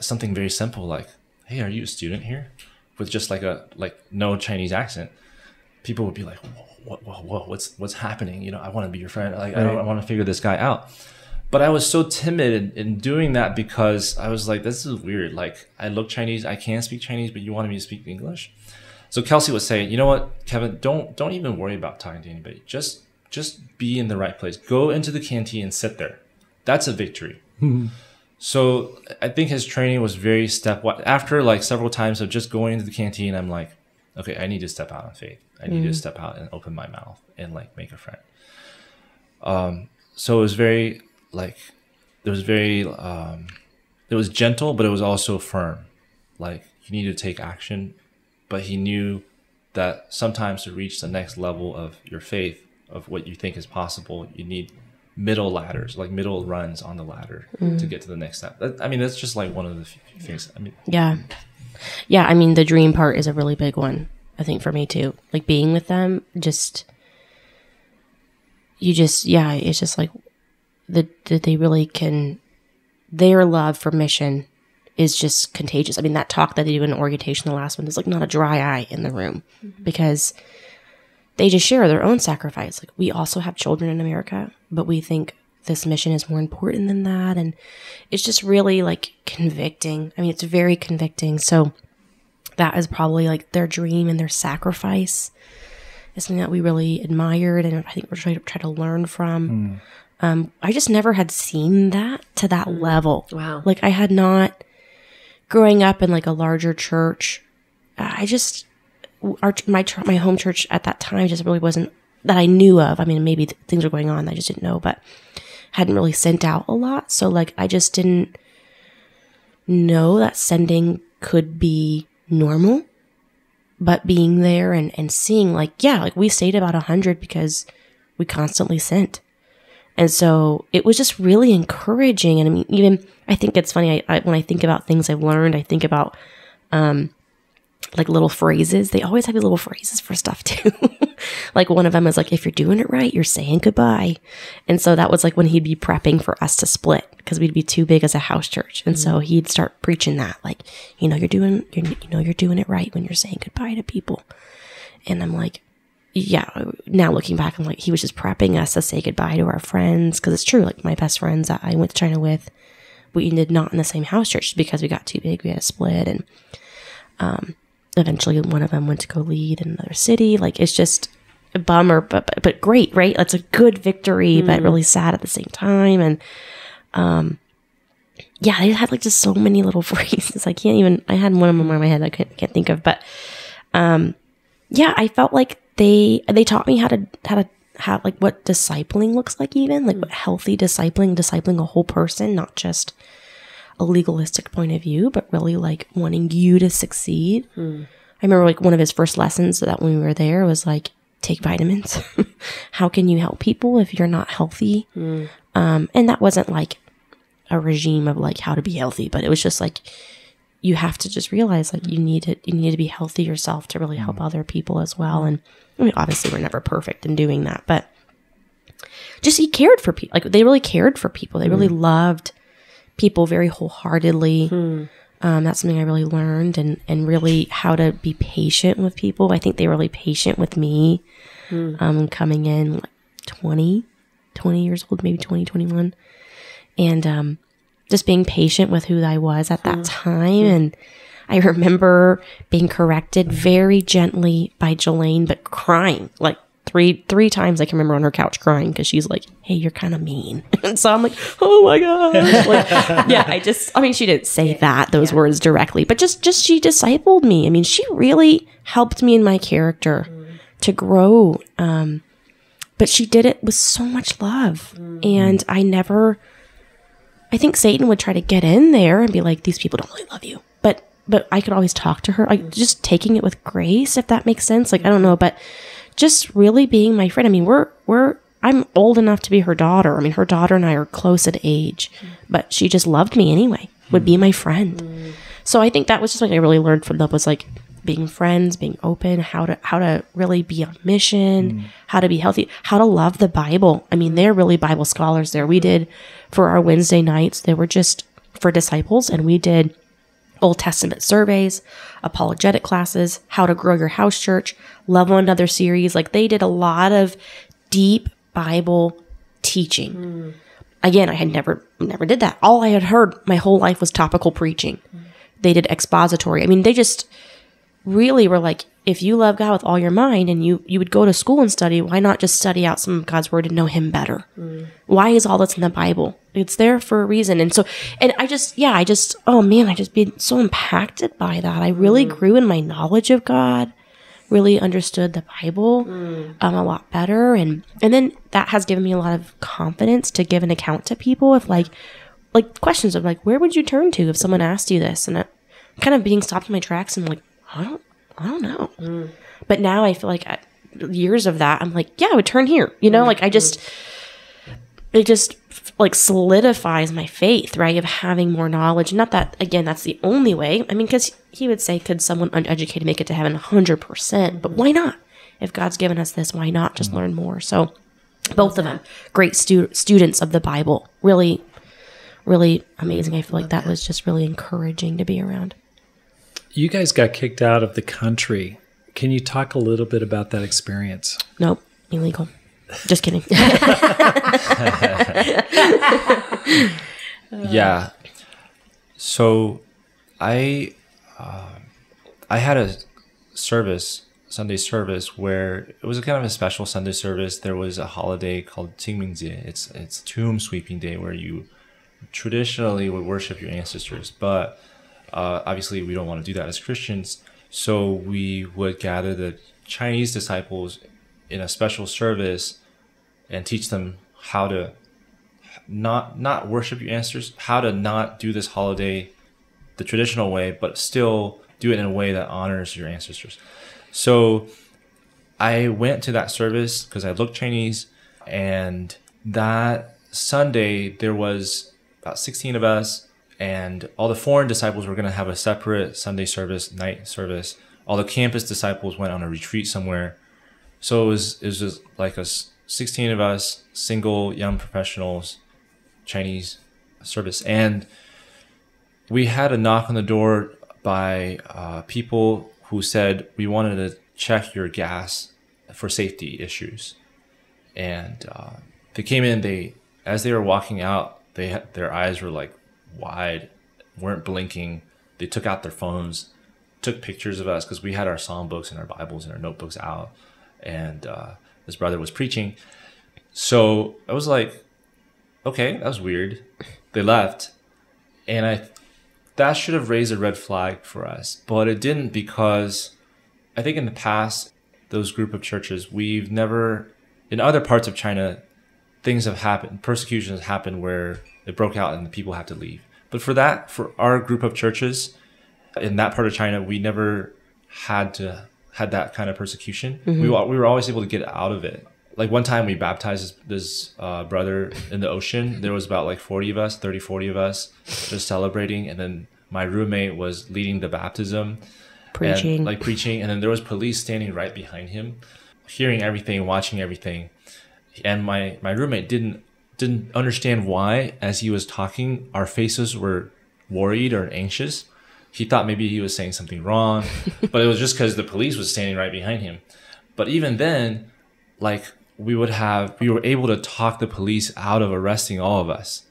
something very simple like, "Hey, are you a student here?" With just like a like no Chinese accent, people would be like, "What, what, what what's what's happening?" You know, I want to be your friend. Like, I don't I want to figure this guy out. But I was so timid in, in doing that because I was like, "This is weird." Like, I look Chinese, I can speak Chinese, but you wanted me to speak English. So Kelsey was saying, "You know what, Kevin? Don't don't even worry about talking to anybody. Just just be in the right place. Go into the canteen and sit there. That's a victory." *laughs* So I think his training was very step. After like several times of just going into the canteen, I'm like, okay, I need to step out in faith. I need to step out and open my mouth and like make a friend. Um, so it was very like, it was very, um, it was gentle, but it was also firm. Like you need to take action, but he knew that sometimes to reach the next level of your faith of what you think is possible, you need middle ladders, like middle runs on the ladder mm. to get to the next step. That, I mean, that's just like one of the few things. I mean, Yeah. Yeah, I mean the dream part is a really big one, I think for me too. Like being with them just you just yeah, it's just like that that they really can their love for mission is just contagious. I mean that talk that they do in orientation the last one there's like not a dry eye in the room mm-hmm. because they just share their own sacrifice. Like we also have children in America, but we think this mission is more important than that and it's just really like convicting. I mean, it's very convicting. So that is probably like their dream and their sacrifice is something that we really admired and I think we're trying to try to learn from. Um, I just never had seen that to that level. Wow. Like I had not growing up in like a larger church. I just our my my home church at that time just really wasn't that I knew of. I mean, maybe th- things were going on I just didn't know, but hadn't really sent out a lot. So like I just didn't know that sending could be normal. But being there and, and seeing like, yeah, like we stayed about a hundred because we constantly sent. And so it was just really encouraging. And I mean, even I think it's funny. I, I when I think about things I've learned, I think about um, like little phrases. They always have these little phrases for stuff *laughs* too. like one of them is like, if you're doing it right, you're saying goodbye. And so that was like when he'd be prepping for us to split because we'd be too big as a house church. And so he'd start preaching that, like, you know, you're doing, you're, you know, you're doing it right when you're saying goodbye to people. And I'm like, yeah, now looking back, I'm like, he was just prepping us to say goodbye to our friends. Cause it's true. Like my best friends that I went to China with, we ended not in the same house church because we got too big. We had to split. And, um, eventually one of them went to go lead in another city. Like it's just a bummer, but, but, but great, right? It's a good victory, but really sad at the same time. And, um, yeah, they had like just so many little *laughs* phrases. I can't even, I had one of them in my head I can't, can't think of, but, um, yeah, I felt like they, they taught me how to, how to, have like what discipling looks like even like what healthy discipling discipling a whole person not just a legalistic point of view, but really like wanting you to succeed. I remember like one of his first lessons that when we were there was like, take vitamins. *laughs* How can you help people if you're not healthy? Um, and that wasn't like a regime of like how to be healthy, but it was just like, you have to just realize like you need to you need to be healthy yourself to really help other people as well. And I mean, obviously we're never perfect in doing that, but just he cared for people. Like they really cared for people. They really loved people very wholeheartedly. Um, that's something I really learned and, and really how to be patient with people. I think they were really patient with me, um, coming in like 20, 20 years old, maybe 20, 21. And, um, just being patient with who I was at that time. And I remember being corrected very gently by Jelaine, but crying like three three times. I can remember on her couch crying because she's like, "Hey, you're kind of mean," *laughs* and so I'm like, "Oh my gosh!" Like, yeah, I just, I mean, she didn't say that those words directly, but just just she discipled me. I mean, she really helped me in my character to grow. Um, but she did it with so much love, and I never. I think Satan would try to get in there and be like, "These people don't really love you," but but I could always talk to her, like just taking it with grace, if that makes sense. Like I don't know, but just really being my friend. I mean, we're we're I'm old enough to be her daughter. I mean, her daughter and I are close at age, but she just loved me anyway. Would be hmm. my friend. So I think that was just what I really learned from them was like being friends, being open, how to how to really be on mission, hmm. how to be healthy, how to love the Bible. I mean, they're really Bible scholars there. We did for our Wednesday nights, they were just for disciples and we did Old Testament surveys, apologetic classes, how to grow your house church, love one another series. Like they did a lot of deep Bible teaching. Hmm. Again, I had never never did that. All I had heard my whole life was topical preaching. They did expository. I mean, they just really were like, if you love God with all your mind and you you would go to school and study, why not just study out some of God's word and know him better? Mm. Why is all that's in the Bible? It's there for a reason. And so and I just yeah, I just oh man, I just been so impacted by that. I really mm. grew in my knowledge of God, really understood the Bible mm. um a lot better and and then that has given me a lot of confidence to give an account to people if like like questions of like where would you turn to if someone asked you this and I, kind of being stopped in my tracks and like I don't I don't know. But now I feel like at years of that, I'm like, yeah, I would turn here. You know, like I just, it just like solidifies my faith, right? Of having more knowledge. Not that, again, that's the only way. I mean, because he would say, could someone uneducated make it to heaven 100%? But why not? If God's given us this, why not just learn more? So, both of them, great stu- students of the Bible. Really, really amazing. I feel like that was just really encouraging to be around. You guys got kicked out of the country. Can you talk a little bit about that experience? Nope, illegal. Just kidding. *laughs* yeah. So, I uh, I had a service Sunday service where it was a kind of a special Sunday service. There was a holiday called Qingmingjie. It's it's tomb sweeping day where you traditionally would worship your ancestors, but uh, obviously we don't want to do that as Christians. So we would gather the Chinese disciples in a special service and teach them how to not not worship your ancestors, how to not do this holiday the traditional way, but still do it in a way that honors your ancestors. So I went to that service because I looked Chinese, and that Sunday there was about 16 of us, and all the foreign disciples were going to have a separate Sunday service, night service. All the campus disciples went on a retreat somewhere. So it was it was just like us, 16 of us, single young professionals, Chinese service, and we had a knock on the door by uh, people who said we wanted to check your gas for safety issues, and uh, they came in. They as they were walking out, they their eyes were like wide, weren't blinking. They took out their phones, took pictures of us because we had our psalm books and our Bibles and our notebooks out, and uh, this brother was preaching. So I was like, okay, that was weird. They left, and I that should have raised a red flag for us, but it didn't because I think in the past those group of churches we've never in other parts of China things have happened persecutions have happened where it broke out and the people have to leave. But for that for our group of churches in that part of China we never had to had that kind of persecution. We wa- we were always able to get out of it. Like one time we baptized this, this uh, brother in the ocean. There was about like 40 of us, 30, 40 of us just celebrating. And then my roommate was leading the baptism. Preaching. And, like preaching. And then there was police standing right behind him, hearing everything, watching everything. And my, my roommate didn't didn't understand why as he was talking our faces were worried or anxious. He thought maybe he was saying something wrong, *laughs* but it was just because the police was standing right behind him. But even then, like we would have, we were able to talk the police out of arresting all of us.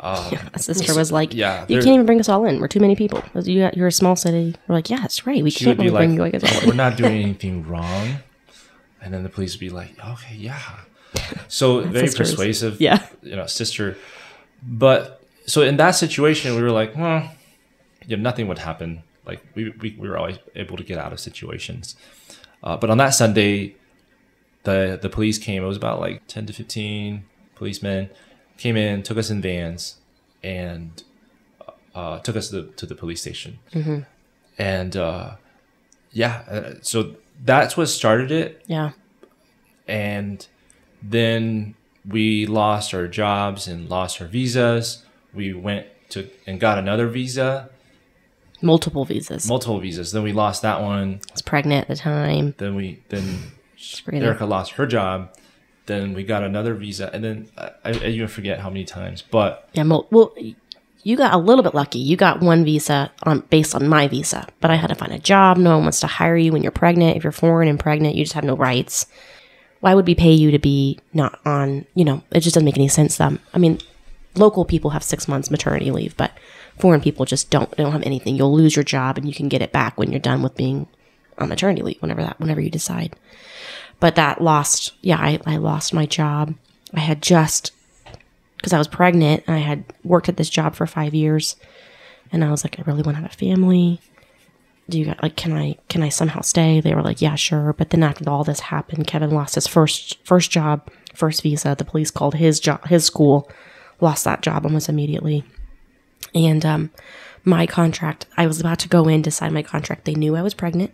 Um, yeah, my sister was like, yeah, you can't even bring us all in. We're too many people. You got, you're a small city. We're like, yeah, that's right. We can't really like, bring you guys all in. We're not doing *laughs* anything wrong," and then the police would be like, "Okay, yeah." So *laughs* very sisters. persuasive, Yeah. you know, sister. But so in that situation, we were like, well, yeah, nothing would happen. Like we, we, we were always able to get out of situations. Uh, but on that Sunday, the the police came. It was about like ten to fifteen policemen came in, took us in vans, and uh, took us to the to the police station. And uh, yeah, uh, so that's what started it Yeah. and then we lost our jobs and lost our visas. We went to and got another visa, Multiple visas. multiple visas. Then we lost that one. I was pregnant at the time. Then we then Erica lost her job. Then we got another visa, and then I, I even forget how many times. But Yeah, well, you got a little bit lucky. You got one visa on based on my visa, but I had to find a job. No one wants to hire you when you're pregnant. If you're foreign and pregnant, you just have no rights. Why would we pay you to be not on? You know, it just doesn't make any sense. them. I mean, local people have six months maternity leave, but foreign people just don't. Don't have anything. You'll lose your job, and you can get it back when you're done with being on maternity leave. Whenever that, whenever you decide. But that lost. Yeah, I, I lost my job. I had just because I was pregnant and I had worked at this job for five years, and I was like, I really want to have a family. Do you got like can I can I somehow stay? They were like, yeah, sure. But then after all this happened, Kevin lost his first first job, first visa. The police called his job, his school, lost that job almost immediately, and um, my contract. I was about to go in to sign my contract. They knew I was pregnant.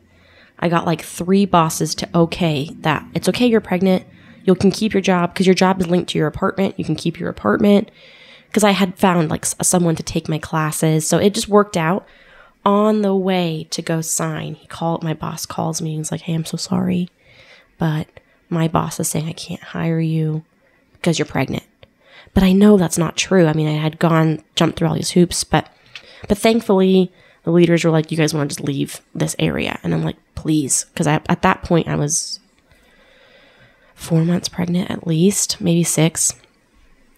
I got like three bosses to okay that it's okay you're pregnant. You can keep your job because your job is linked to your apartment. You can keep your apartment because I had found like someone to take my classes. So it just worked out. On the way to go sign, he called my boss calls me and he's like, "Hey, I'm so sorry, but my boss is saying I can't hire you because you're pregnant." But I know that's not true. I mean, I had gone jumped through all these hoops, but but thankfully the leaders were like, "You guys want to just leave this area?" And I'm like, "Please," because I at that point I was four months pregnant at least, maybe six.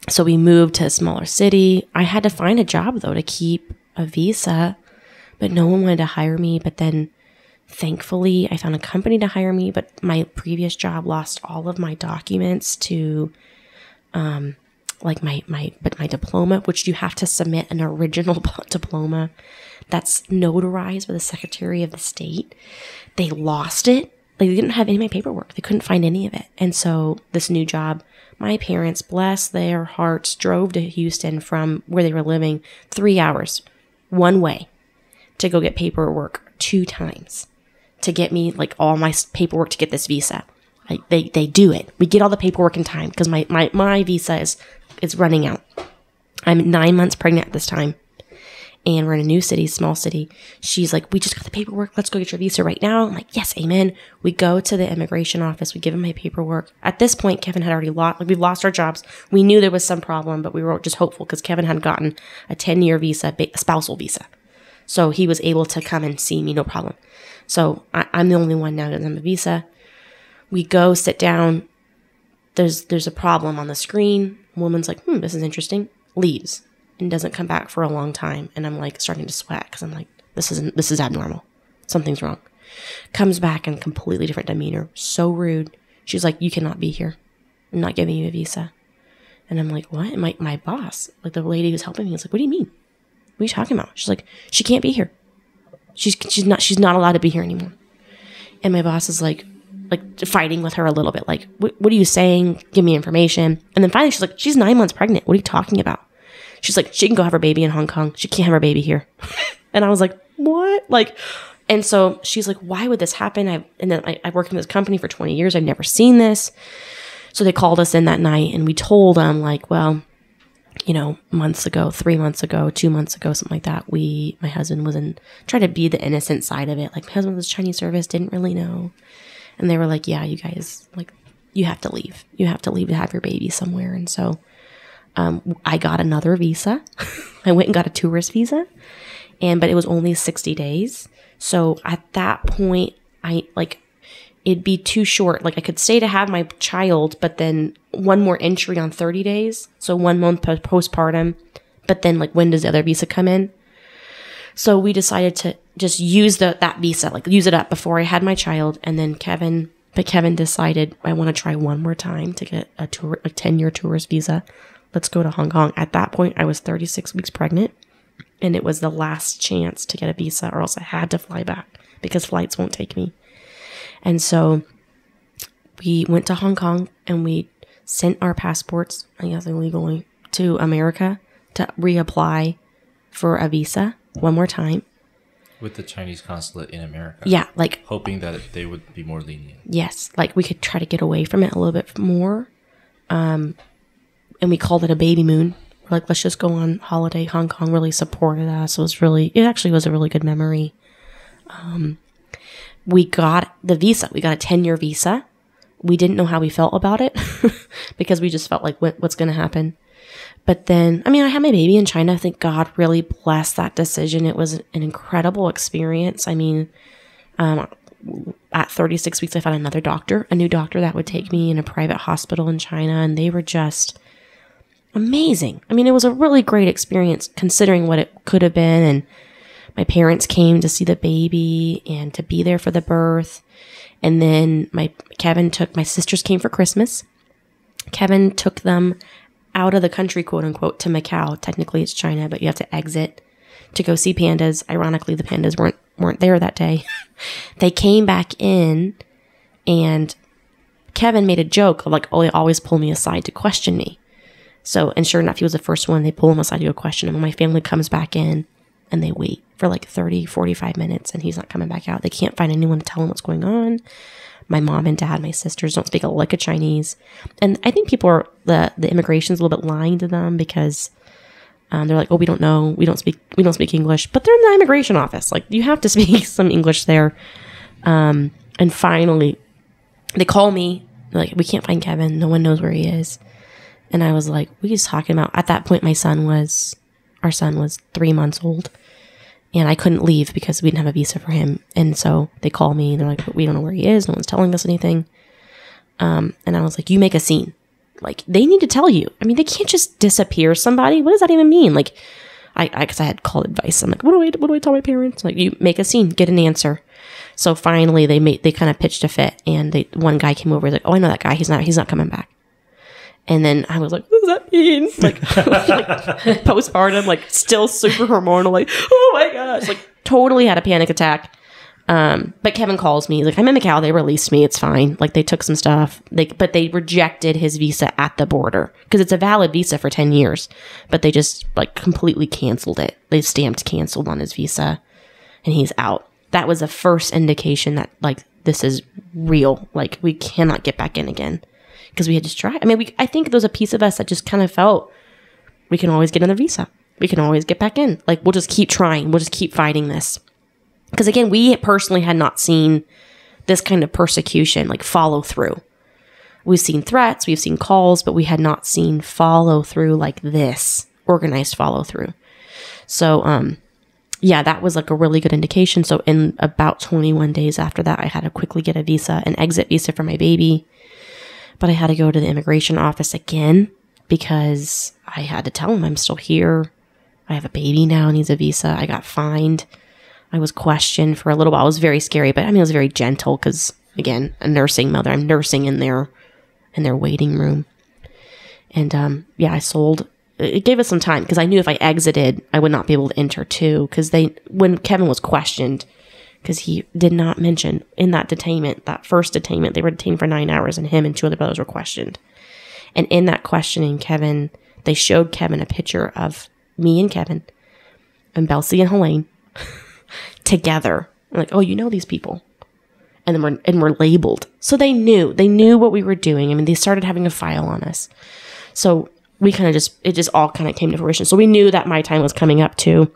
So we moved to a smaller city. I had to find a job though to keep a visa, but no one wanted to hire me. But then thankfully, I found a company to hire me. But my previous job lost all of my documents to um, like my my but my diploma, which you have to submit an original *laughs* diploma that's notarized by the Secretary of the State. They lost it. Like they didn't have any of my paperwork. They couldn't find any of it. And so this new job, my parents, bless their hearts, drove to Houston from where they were living three hours one way to go get paperwork two times to get me like all my paperwork to get this visa. They, they do it. We get all the paperwork in time because my, my, my visa is, is running out. I'm nine months pregnant at this time and we're in a new city, small city. She's like, we just got the paperwork. Let's go get your visa right now. I'm like, yes, amen. We go to the immigration office. We give him my paperwork. At this point, Kevin had already lost, like we lost our jobs. We knew there was some problem, but we were just hopeful because Kevin had gotten a 10 year visa, a spousal visa. So he was able to come and see me, no problem. So I, am the only one now that doesn't have a visa. We go sit down. There's there's a problem on the screen. Woman's like, hmm, this is interesting. Leaves and doesn't come back for a long time. And I'm like starting to sweat because I'm like, this isn't this is abnormal. Something's wrong. Comes back in completely different demeanor. So rude. She's like, you cannot be here. I'm not giving you a visa. And I'm like, what? My, my boss, like the lady who's helping me, is like, what do you mean? What are you talking about? She's like, she can't be here. She's she's not she's not allowed to be here anymore. And my boss is like, like fighting with her a little bit, like, what, what are you saying? Give me information. And then finally, she's like, she's nine months pregnant. What are you talking about? She's like, she can go have her baby in Hong Kong. She can't have her baby here. *laughs* and I was like, what? Like, and so she's like, why would this happen? I and then I, I worked in this company for 20 years. I've never seen this. So they called us in that night and we told them like, well, you know, months ago, three months ago, two months ago, something like that, we, my husband was in, trying to be the innocent side of it. Like, my husband was Chinese service, didn't really know. And they were like, yeah, you guys, like, you have to leave. You have to leave to have your baby somewhere. And so, um, I got another visa. *laughs* I went and got a tourist visa. And, but it was only 60 days. So at that point, I, like, it'd be too short. Like I could stay to have my child, but then one more entry on 30 days. So one month postpartum. But then like when does the other visa come in? So we decided to just use the, that visa, like use it up before I had my child. And then Kevin, but Kevin decided I want to try one more time to get a tour, a 10 year tourist visa. Let's go to Hong Kong. At that point, I was 36 weeks pregnant and it was the last chance to get a visa or else I had to fly back because flights won't take me. And so we went to Hong Kong and we sent our passports, I guess illegally, to America to reapply for a visa one more time. With the Chinese consulate in America. Yeah, like hoping that they would be more lenient. Yes, like we could try to get away from it a little bit more. Um, and we called it a baby moon. We're like, let's just go on holiday. Hong Kong really supported us. It was really, it actually was a really good memory. Um, we got the visa. We got a 10 year visa. We didn't know how we felt about it *laughs* because we just felt like what, what's going to happen. But then, I mean, I had my baby in China. I think God really blessed that decision. It was an incredible experience. I mean, um, at 36 weeks, I found another doctor, a new doctor that would take me in a private hospital in China, and they were just amazing. I mean, it was a really great experience considering what it could have been and my parents came to see the baby and to be there for the birth. And then my Kevin took my sisters came for Christmas. Kevin took them out of the country, quote unquote, to Macau. Technically, it's China, but you have to exit to go see pandas. Ironically, the pandas weren't weren't there that day. *laughs* they came back in, and Kevin made a joke of like, "Oh, they always pull me aside to question me." So, and sure enough, he was the first one. They pull him aside to go question him. And my family comes back in, and they wait for like 30, 45 minutes and he's not coming back out. They can't find anyone to tell him what's going on. My mom and dad, my sisters don't speak a lick of Chinese. And I think people are, the, the immigration's a little bit lying to them because um, they're like, oh, we don't know. We don't speak, we don't speak English, but they're in the immigration office. Like you have to *laughs* speak some English there. Um, and finally they call me like, we can't find Kevin. No one knows where he is. And I was like, we just talking about, at that point, my son was, our son was three months old and I couldn't leave because we didn't have a visa for him. And so they call me and they're like, we don't know where he is. No one's telling us anything. Um, and I was like, you make a scene. Like they need to tell you. I mean, they can't just disappear somebody. What does that even mean? Like, I, I, cause I had call advice. I'm like, what do I, what do I tell my parents? Like, you make a scene, get an answer. So finally, they made, they kind of pitched a fit, and they, one guy came over. He's like, oh, I know that guy. He's not, he's not coming back. And then I was like, what does that mean? *laughs* Like, *laughs* like *laughs* postpartum, like still super hormonal, like, oh my gosh, like totally had a panic attack. Um, but Kevin calls me. He's like, I'm in Macau. They released me. It's fine. Like they took some stuff. They, but they rejected his visa at the border because it's a valid visa for 10 years, but they just like completely canceled it. They stamped canceled on his visa and he's out. That was the first indication that like this is real. Like we cannot get back in again because we had just tried. I mean, we, I think there was a piece of us that just kind of felt we can always get another visa. We can always get back in. Like we'll just keep trying. We'll just keep fighting this. Because again, we personally had not seen this kind of persecution, like follow through. We've seen threats, we've seen calls, but we had not seen follow through like this, organized follow through. So, um, yeah, that was like a really good indication. So, in about 21 days after that, I had to quickly get a visa, an exit visa for my baby. But I had to go to the immigration office again because I had to tell him I'm still here. I have a baby now, and needs a visa. I got fined. I was questioned for a little while. It was very scary, but I mean, it was very gentle because, again, a nursing mother. I'm nursing in their in their waiting room, and um, yeah, I sold. It gave us some time because I knew if I exited, I would not be able to enter too. Because they, when Kevin was questioned, because he did not mention in that detainment, that first detainment, they were detained for nine hours, and him and two other brothers were questioned. And in that questioning, Kevin, they showed Kevin a picture of me and Kevin, and Kelsey and Jelaine *laughs* together. I'm like, oh, you know these people. And then we're and we're labeled. So they knew. They knew what we were doing. I mean, they started having a file on us. So we kind of just it just all kind of came to fruition. So we knew that my time was coming up too.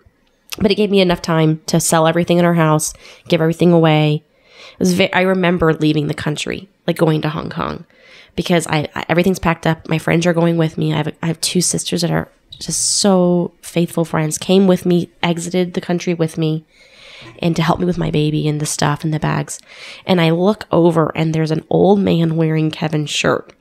But it gave me enough time to sell everything in our house, give everything away. It was very, I remember leaving the country, like going to Hong Kong, because I, I everything's packed up. My friends are going with me. I have I have two sisters that are just so faithful friends. Came with me, exited the country with me and to help me with my baby and the stuff and the bags. And I look over and there's an old man wearing Kevin's shirt.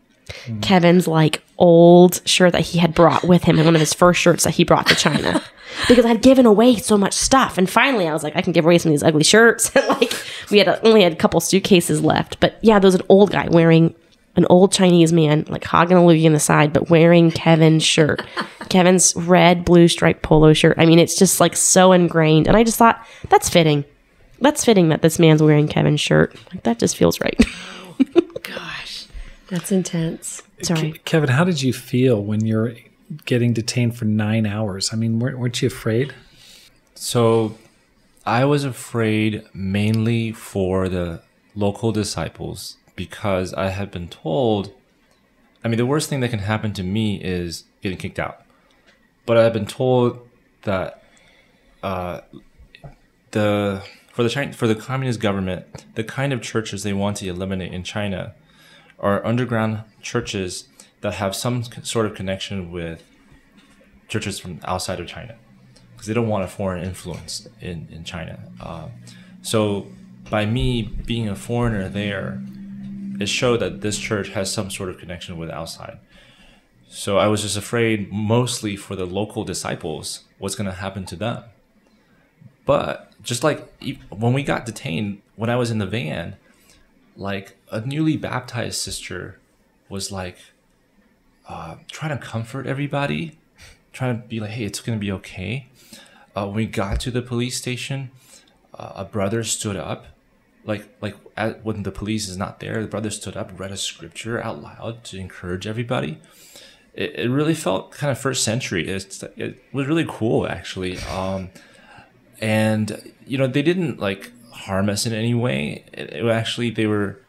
Mm. Kevin's like old shirt that he had brought with him and one of his first shirts that he brought to China. *laughs* because I'd given away so much stuff. And finally I was like, I can give away some of these ugly shirts. *laughs* like we had a, only had a couple suitcases left. But yeah, there was an old guy wearing an old Chinese man, like hogging a loogie in the side, but wearing Kevin's shirt. *laughs* Kevin's red, blue striped polo shirt. I mean, it's just like so ingrained. And I just thought, that's fitting. That's fitting that this man's wearing Kevin's shirt. Like, that just feels right. *laughs* Gosh, that's intense. Sorry. Kevin, how did you feel when you're getting detained for nine hours? I mean, weren't, weren't you afraid? So I was afraid mainly for the local disciples because I had been told. I mean, the worst thing that can happen to me is getting kicked out. But I've been told that uh, the for the China, for the communist government, the kind of churches they want to eliminate in China are underground churches that have some sort of connection with churches from outside of China because they don't want a foreign influence in in China. Uh, so by me being a foreigner there, it showed that this church has some sort of connection with outside. So I was just afraid mostly for the local disciples, what's going to happen to them. But just like when we got detained, when I was in the van, like a newly baptized sister was like uh, trying to comfort everybody, trying to be like, hey, it's going to be okay. Uh, when we got to the police station, uh, a brother stood up like like at, when the police is not there, the brother stood up, read a scripture out loud to encourage everybody. It, it really felt kind of first century. It's, it was really cool actually, um, and you know they didn't like harm us in any way. It, it actually they were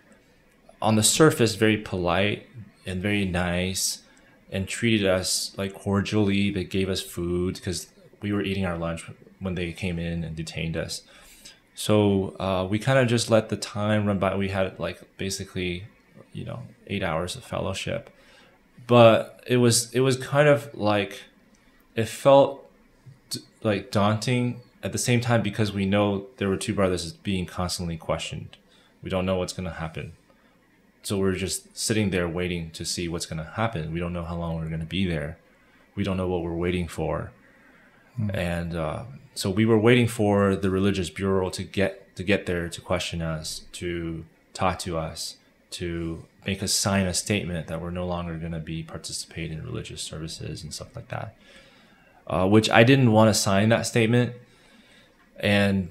on the surface very polite and very nice and treated us like cordially. They gave us food because we were eating our lunch when they came in and detained us. So uh, we kind of just let the time run by. We had like basically, you know, eight hours of fellowship, but it was it was kind of like it felt like daunting at the same time because we know there were two brothers being constantly questioned. We don't know what's going to happen. So we're just sitting there waiting to see what's going to happen. We don't know how long we're going to be there. We don't know what we're waiting for. Mm. And uh, so we were waiting for the religious bureau to get to get there to question us, to talk to us, to make us sign a statement that we're no longer going to be participating in religious services and stuff like that. Uh, which I didn't want to sign that statement, and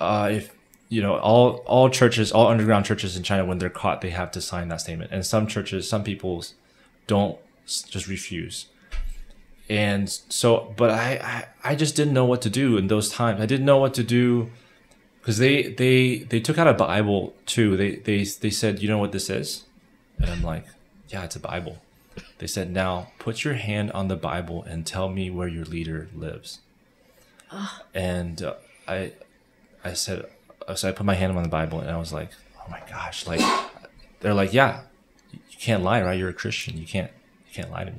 uh, if you know all all churches, all underground churches in China, when they're caught, they have to sign that statement, and some churches, some people don't just refuse. And so, but I, I, I just didn't know what to do in those times. I didn't know what to do because they they they took out a Bible too. They they they said, you know what this is, and I'm like, yeah, it's a Bible. They said, now put your hand on the Bible and tell me where your leader lives. And uh, I I said, Uh, so I put my hand on the Bible and I was like, oh my gosh, like they're like, yeah, you can't lie, right? You're a Christian. You can't you can't lie to me.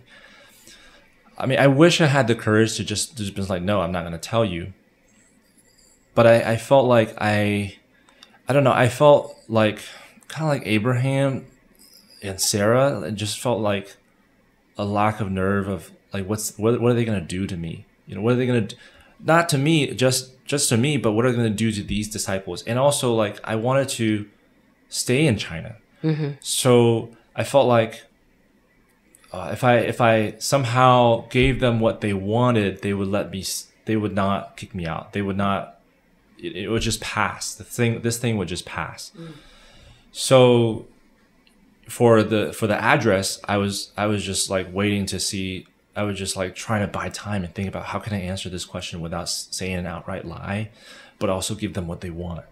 I mean, I wish I had the courage to just just be like, no, I'm not going to tell you. But I, I felt like I, I don't know. I felt like kind of like Abraham and Sarah. It just felt like a lack of nerve of like, what's what, what are they going to do to me? You know, what are they going to, not to me, just just to me, but what are they going to do to these disciples? And also, like, I wanted to stay in China, so I felt like uh, if I if I somehow gave them what they wanted, they would let me. They would not kick me out. They would not. It, it would just pass. The thing. This thing would just pass. So for the for the address, I was I was just like waiting to see. I was just like trying to buy time and think about how can I answer this question without saying an outright lie, but also give them what they want.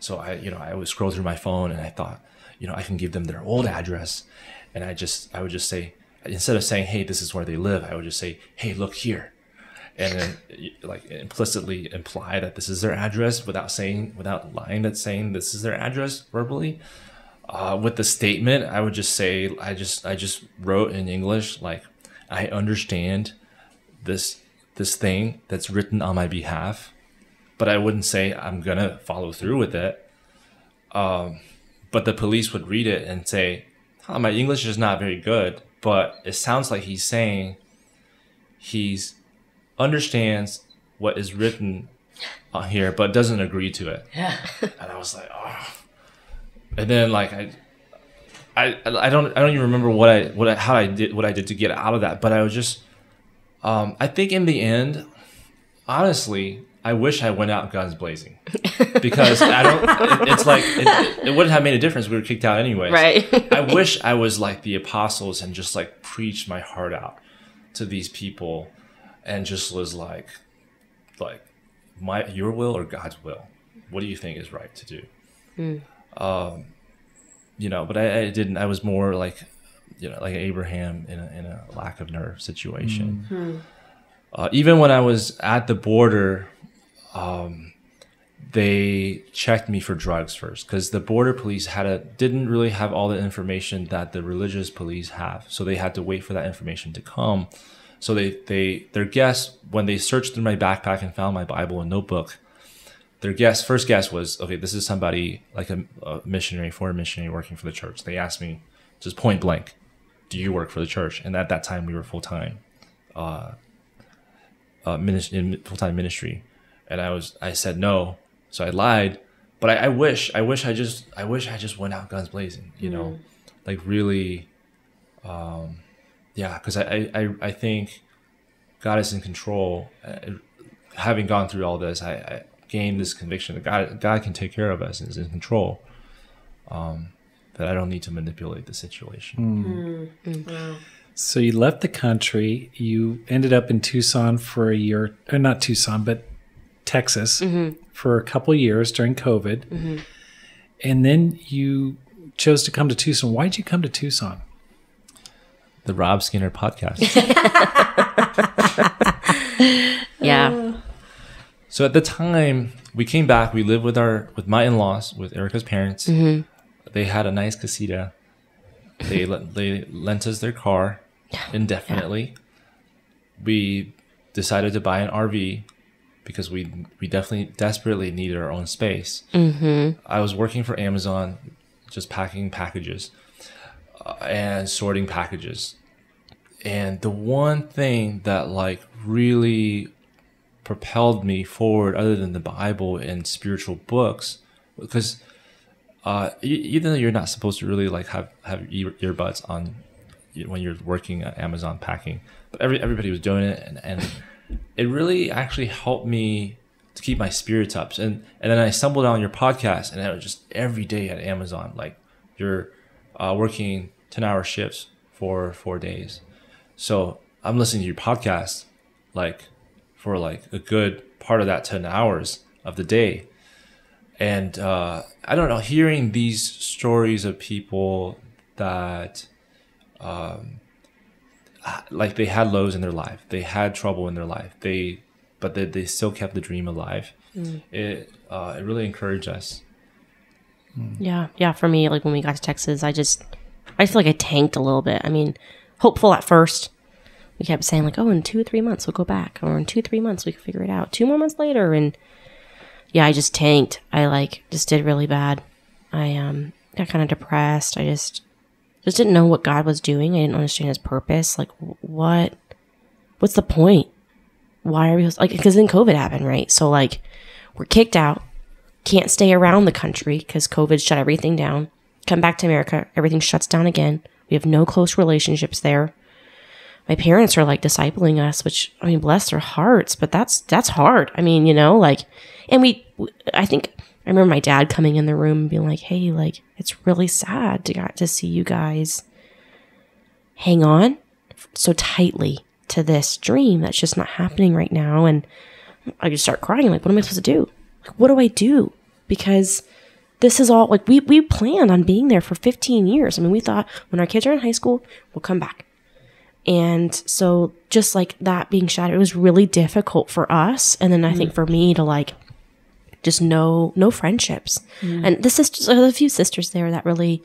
So I, you know, I would scroll through my phone and I thought, you know, I can give them their old address, and I just, I would just say, instead of saying, hey, this is where they live, I would just say, hey, look here, and then like implicitly imply that this is their address without saying, without lying, that saying this is their address verbally. Uh, with the statement, I would just say, I just, I just wrote in English like, I understand this this thing that's written on my behalf but I wouldn't say I'm gonna follow through with it. Um, but the police would read it and say, "Huh, "My English is not very good," but it sounds like he's saying he's understands what is written on here, but doesn't agree to it. Yeah. and I was like, "Oh." And then like I. I, I don't I don't even remember what I what I, how I did what I did to get out of that, but I was just um, I think in the end, honestly, I wish I went out guns blazing because I don't. It, it's like it, it wouldn't have made a difference. We were kicked out anyway. Right. I wish I was like the apostles and just like preached my heart out to these people, and just was like, like, my your will or God's will. What do you think is right to do? Um, you know, but I, I didn't. I was more like, you know, like Abraham in a, in a lack of nerve situation. Uh, even when I was at the border, um, they checked me for drugs first because the border police had a didn't really have all the information that the religious police have, so they had to wait for that information to come. So they they their guess when they searched through my backpack and found my Bible and notebook, their guess first guess was okay, this is somebody like a, a missionary, foreign missionary working for the church. They asked me just point blank, "Do you work for the church?" And at that time, we were full time uh, minis- in full time ministry, and I was I said no, so I lied. But I, I wish I wish I just I wish I just went out guns blazing, you know, like really, um, yeah, because I, I I I think God is in control. Uh, having gone through all this, I, I gained this conviction that God God can take care of us and is in control. Um, that I don't need to manipulate the situation. Hmm. Hmm. Mm. So you left the country. You ended up in Tucson for a year, or not Tucson, but Texas mm-hmm. for a couple years during COVID. Mm-hmm. And then you chose to come to Tucson. Why'd you come to Tucson? The Rob Skinner podcast. *laughs* *laughs* Yeah. Uh, So at the time we came back, we lived with our with my in laws, with Erica's parents. They had a nice casita. They they lent us their car indefinitely. We decided to buy an RV because we we definitely desperately needed our own space. I was working for Amazon, just packing packages uh, and sorting packages. And the one thing that like really propelled me forward other than the bible and spiritual books because uh, even though you're not supposed to really like have have ear- earbuds on when you're working at Amazon packing, but every everybody was doing it, and, and it really actually helped me to keep my spirits up. And and then I stumbled on your podcast, and it was just every day at Amazon, like you're uh, working ten hour shifts for four days. So I'm listening to your podcast, like for like a good part of that ten hours of the day and uh, I don't know, hearing these stories of people that, um, like they had lows in their life, they had trouble in their life, they, but they, they still kept the dream alive. It uh, it really encouraged us. Yeah, yeah. For me, like when we got to Texas, I just I feel like I tanked a little bit. I mean, hopeful at first. We kept saying like, "Oh, in two or three months we'll go back," or "In two three months we can figure it out." Two more months later, and yeah, I just tanked. I like just did really bad. I um got kind of depressed. I just just didn't know what God was doing. I didn't understand His purpose. Like, what? What's the point? Why are we like? Because then COVID happened, right? So like, we're kicked out. Can't stay around the country because COVID shut everything down. Come back to America, everything shuts down again. We have no close relationships there. My parents are like discipling us, which I mean, bless their hearts, but that's that's hard. I mean, you know, like, and we, I think I remember my dad coming in the room and being like, "Hey, like, it's really sad to got to see you guys hang on so tightly to this dream that's just not happening right now." And I just start crying. Like, what am I supposed to do? Like, what do I do? Because this is all like we we planned on being there for 15 years. I mean, we thought when our kids are in high school, we'll come back. And so just like that being shattered, it was really difficult for us. And then I think mm. for me to like just no no friendships. Mm. And the is just a few sisters there that really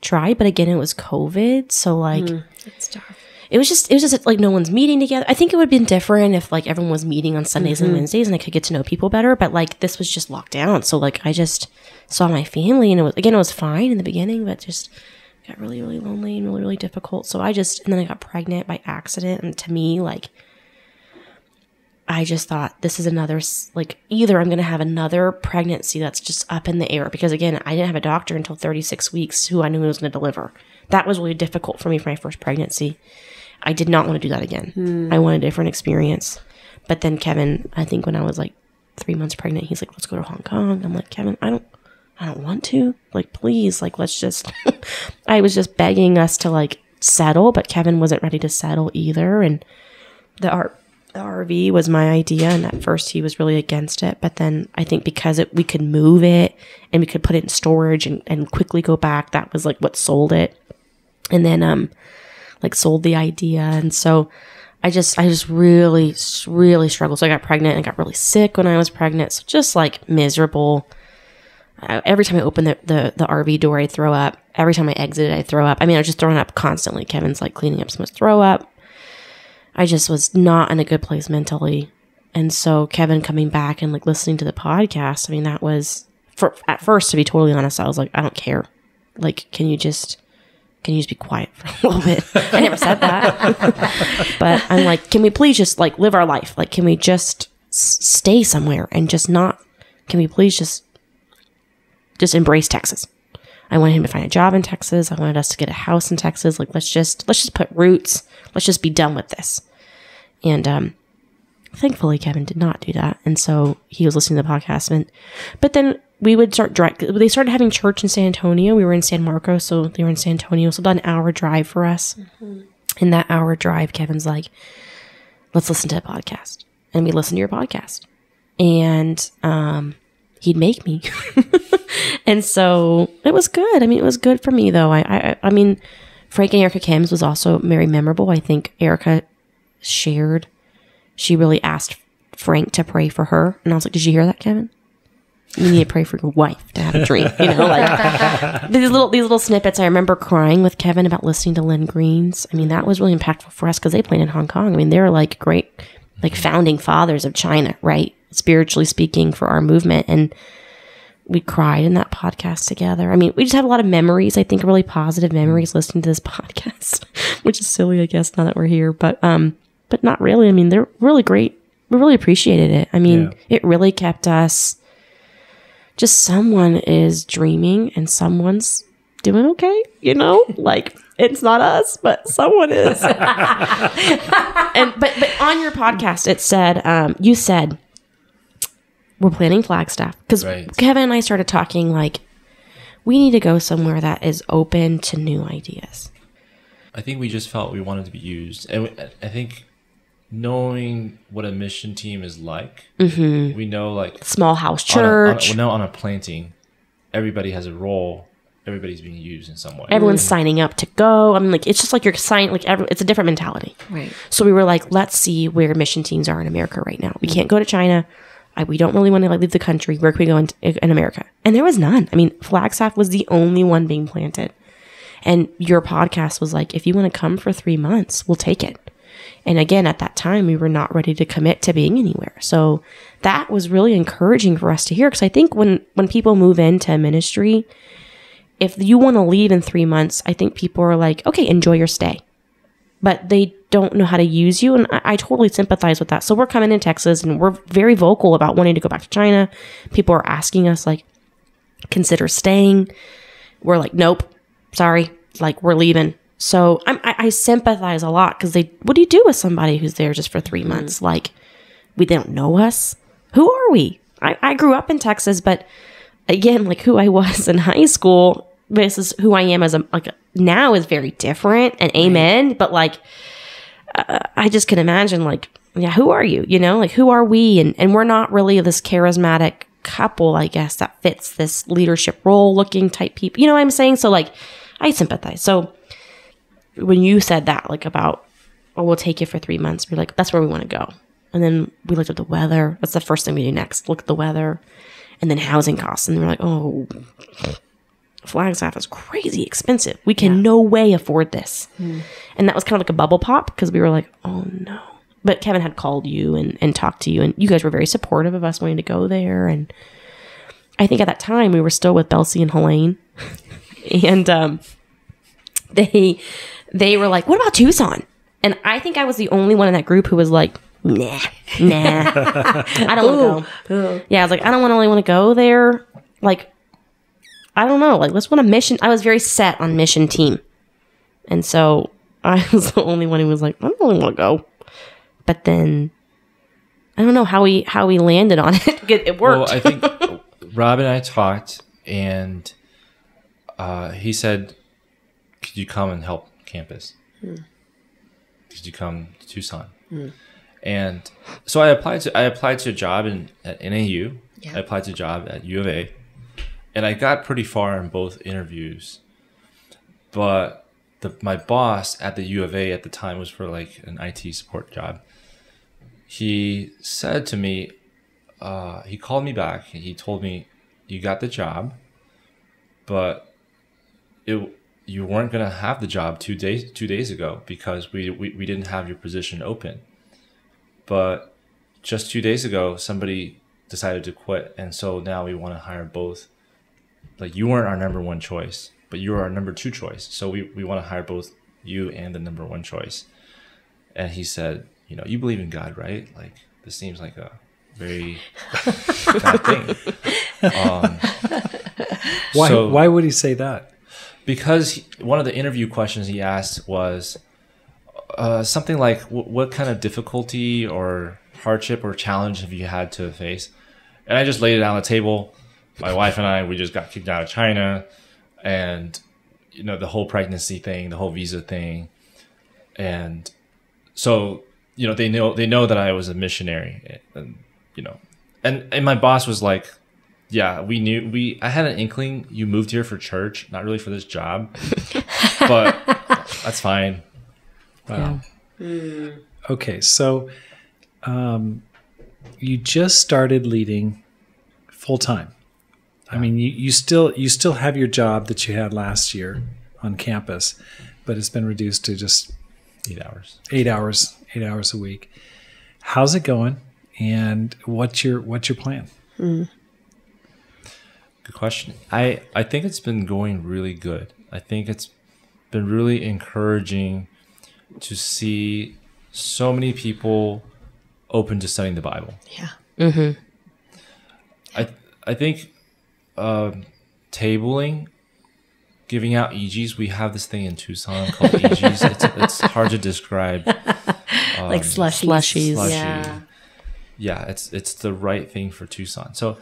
tried, but again it was COVID. So like mm. It's tough. it was just it was just like no one's meeting together. I think it would have been different if like everyone was meeting on Sundays and mm-hmm. Wednesdays and I could get to know people better. But like this was just locked down, so like I just saw my family and it was again it was fine in the beginning, but just got really really lonely and really really difficult. So I just and then I got pregnant by accident, and to me like I just thought this is another like either I'm going to have another pregnancy that's just up in the air because again I didn't have a doctor until 36 weeks who I knew was going to deliver. That was really difficult for me for my first pregnancy. I did not want to do that again. Hmm. I wanted a different experience. But then Kevin, I think when I was like three months pregnant, he's like, "Let's go to Hong Kong." I'm like, Kevin, I don't, I don't want to. Like, please, like, let's just. *laughs* I was just begging us to like settle, but Kevin wasn't ready to settle either, and the art. The RV was my idea, and at first he was really against it. But then I think because it, we could move it and we could put it in storage and, and quickly go back, that was like what sold it. And then um, like sold the idea and so i just i just really really struggled so i got pregnant and got really sick when i was pregnant so just like miserable every time i open the, the the rv door i'd throw up every time i exited i'd throw up i mean i was just throwing up constantly kevin's like cleaning up so much throw up i just was not in a good place mentally and so kevin coming back and like listening to the podcast i mean that was for at first to be totally honest i was like i don't care like can you just can you just be quiet for a *laughs* little bit? I never said that. *laughs* but I'm like, can we please just like live our life? Like, can we just s- stay somewhere and just not, can we please just, just embrace Texas? I wanted him to find a job in Texas. I wanted us to get a house in Texas. Like, let's just, let's just put roots. Let's just be done with this. And, um, thankfully Kevin did not do that. And so he was listening to the podcast and, but then we would start drive. They started having church in San Antonio. We were in San Marcos, so they were in San Antonio. So about an hour drive for us. In that hour drive, Kevin's like, "Let's listen to a podcast," and we listened to your podcast. And um, he'd make me, *laughs* and so it was good. I mean, it was good for me though. I, I, I mean, Frank and Erica Kim's was also very memorable. I think Erica shared. She really asked Frank to pray for her, and I was like, "Did you hear that, Kevin?" you need to pray for your wife to have a dream. You know, like *laughs* these little these little snippets. I remember crying with Kevin about listening to Lynn Greens. I mean, that was really impactful for us because they played in Hong Kong. I mean, they're like great, like founding fathers of China, right? Spiritually speaking, for our movement, and we cried in that podcast together. I mean, we just have a lot of memories. I think really positive memories listening to this *laughs* podcast, which is silly, I guess, now that we're here, but um, but not really. I mean, they're really great. We really appreciated it. I mean, Yeah. it really kept us just someone is dreaming and someone's doing okay, you know? *laughs* like it's not us, but someone is. *laughs* and but but on your podcast it said um you said we're planning Flagstaff because Right. Kevin and I started talking like we need to go somewhere that is open to new ideas. I think we just felt we wanted to be used, and we, I think knowing what a mission team is like, mm-hmm. we know like Small house on a, on a, church. well, now on a planting, everybody has a role. Everybody's being used in some way. Everyone's mm. signing up to go. I mean, like it's just like you're signing. Like every, it's a different mentality. Right. So we were like, let's see where mission teams are in America right now. We can't go to China. I, we don't really want to like leave the country. Where can we go in, in America? And there was none. I mean, Flagstaff was the only one being planted. And your podcast was like, if you want to come for three months, we'll take it. And again, at that time, we were not ready to commit to being anywhere. So that was really encouraging for us to hear. Because I think when when people move into a ministry, if you want to leave in three months, I think people are like, okay, enjoy your stay but they don't know how to use you. And I, I totally sympathize with that. So we're coming in Texas and we're very vocal about wanting to go back to China. People are asking us, like, consider staying. We're like, nope, sorry, like, we're leaving. So I'm, I, I sympathize a lot because they, what do you do with somebody who's there just for three months? Mm. Like, we they don't know us. Who are we? I, I grew up in Texas, but again, like who I was in high school versus who I am as a like now is very different. And amen. But like, uh, I just can imagine like, yeah, who are you? You know, like who are we? And and we're not really this charismatic couple, I guess, that fits this leadership role looking type people. You know what I'm saying? So like, I sympathize. So when you said that, like about, oh, we'll take you for three months, we're like, that's where we want to go. And then we looked at the weather. That's the first thing we do next. Look at the weather, and then housing costs. And we're like, oh, Flagstaff is crazy expensive. We can no way afford this. And that was kind of like a bubble pop because we were like, oh no. But Kevin had called you and, and talked to you, and you guys were very supportive of us wanting to go there. And I think at that time we were still with Kelsey and Jelaine. *laughs* and um, they they were like, "What about Tucson?" And I think I was the only one in that group who was like, "Nah, nah, *laughs* *laughs* I don't want to go." Yeah, I was like, I don't want to only want to go there. Like, I don't know. Like, let's want a mission. I was very set on mission team, and so *laughs* I was the only one who was like, I don't really want to go. But then I don't know how we how we landed on *laughs* it. it it Well, worked. I think *laughs* Rob and I talked, and uh, he said, "Could you come and help campus? Could you come to Tucson?" And so I applied to I applied to a job in at NAU. I applied to a job at U of A, and I got pretty far in both interviews. But the my boss at the U of A at the time was for like an IT support job. He said to me, uh, he called me back and he told me you got the job but it you weren't going to have the job two days two days ago because we, we we didn't have your position open but just two days ago somebody decided to quit and so now we want to hire both like you weren't our number one choice but you were our number two choice so we, we want to hire both you and the number one choice and he said you know you believe in god right like this seems like a very *laughs* bad thing um, *laughs* Why? So- why would he say that? because he, one of the interview questions he asked was uh, something like, "Wh- "What kind of difficulty or hardship or challenge have you had to face?" And I just laid it on the table. My wife and I, we just got kicked out of China, and you know the whole pregnancy thing, the whole visa thing, and so you know they know they know that I was a missionary, and you know, and and my boss was like, yeah, we knew we. I had an inkling you moved here for church, not really for this job, *laughs* but that's fine. Wow. Okay, so um, you just started leading full time. I mean, you, you still you still have your job that you had last year mm-hmm. on campus, but it's been reduced to just Eight hours. eight hours eight hours a week. How's it going? And what's your what's your plan? Hmm. Good question. I I think it's been going really good. I think it's been really encouraging to see so many people open to studying the Bible. Yeah. Mm-hmm. I I think um tabling, giving out eegees. We have this thing in Tucson called eegees. *laughs* It's, it's hard to describe. *laughs* like slushies. slushies. Slushy. Yeah. Yeah, it's it's the right thing for Tucson. So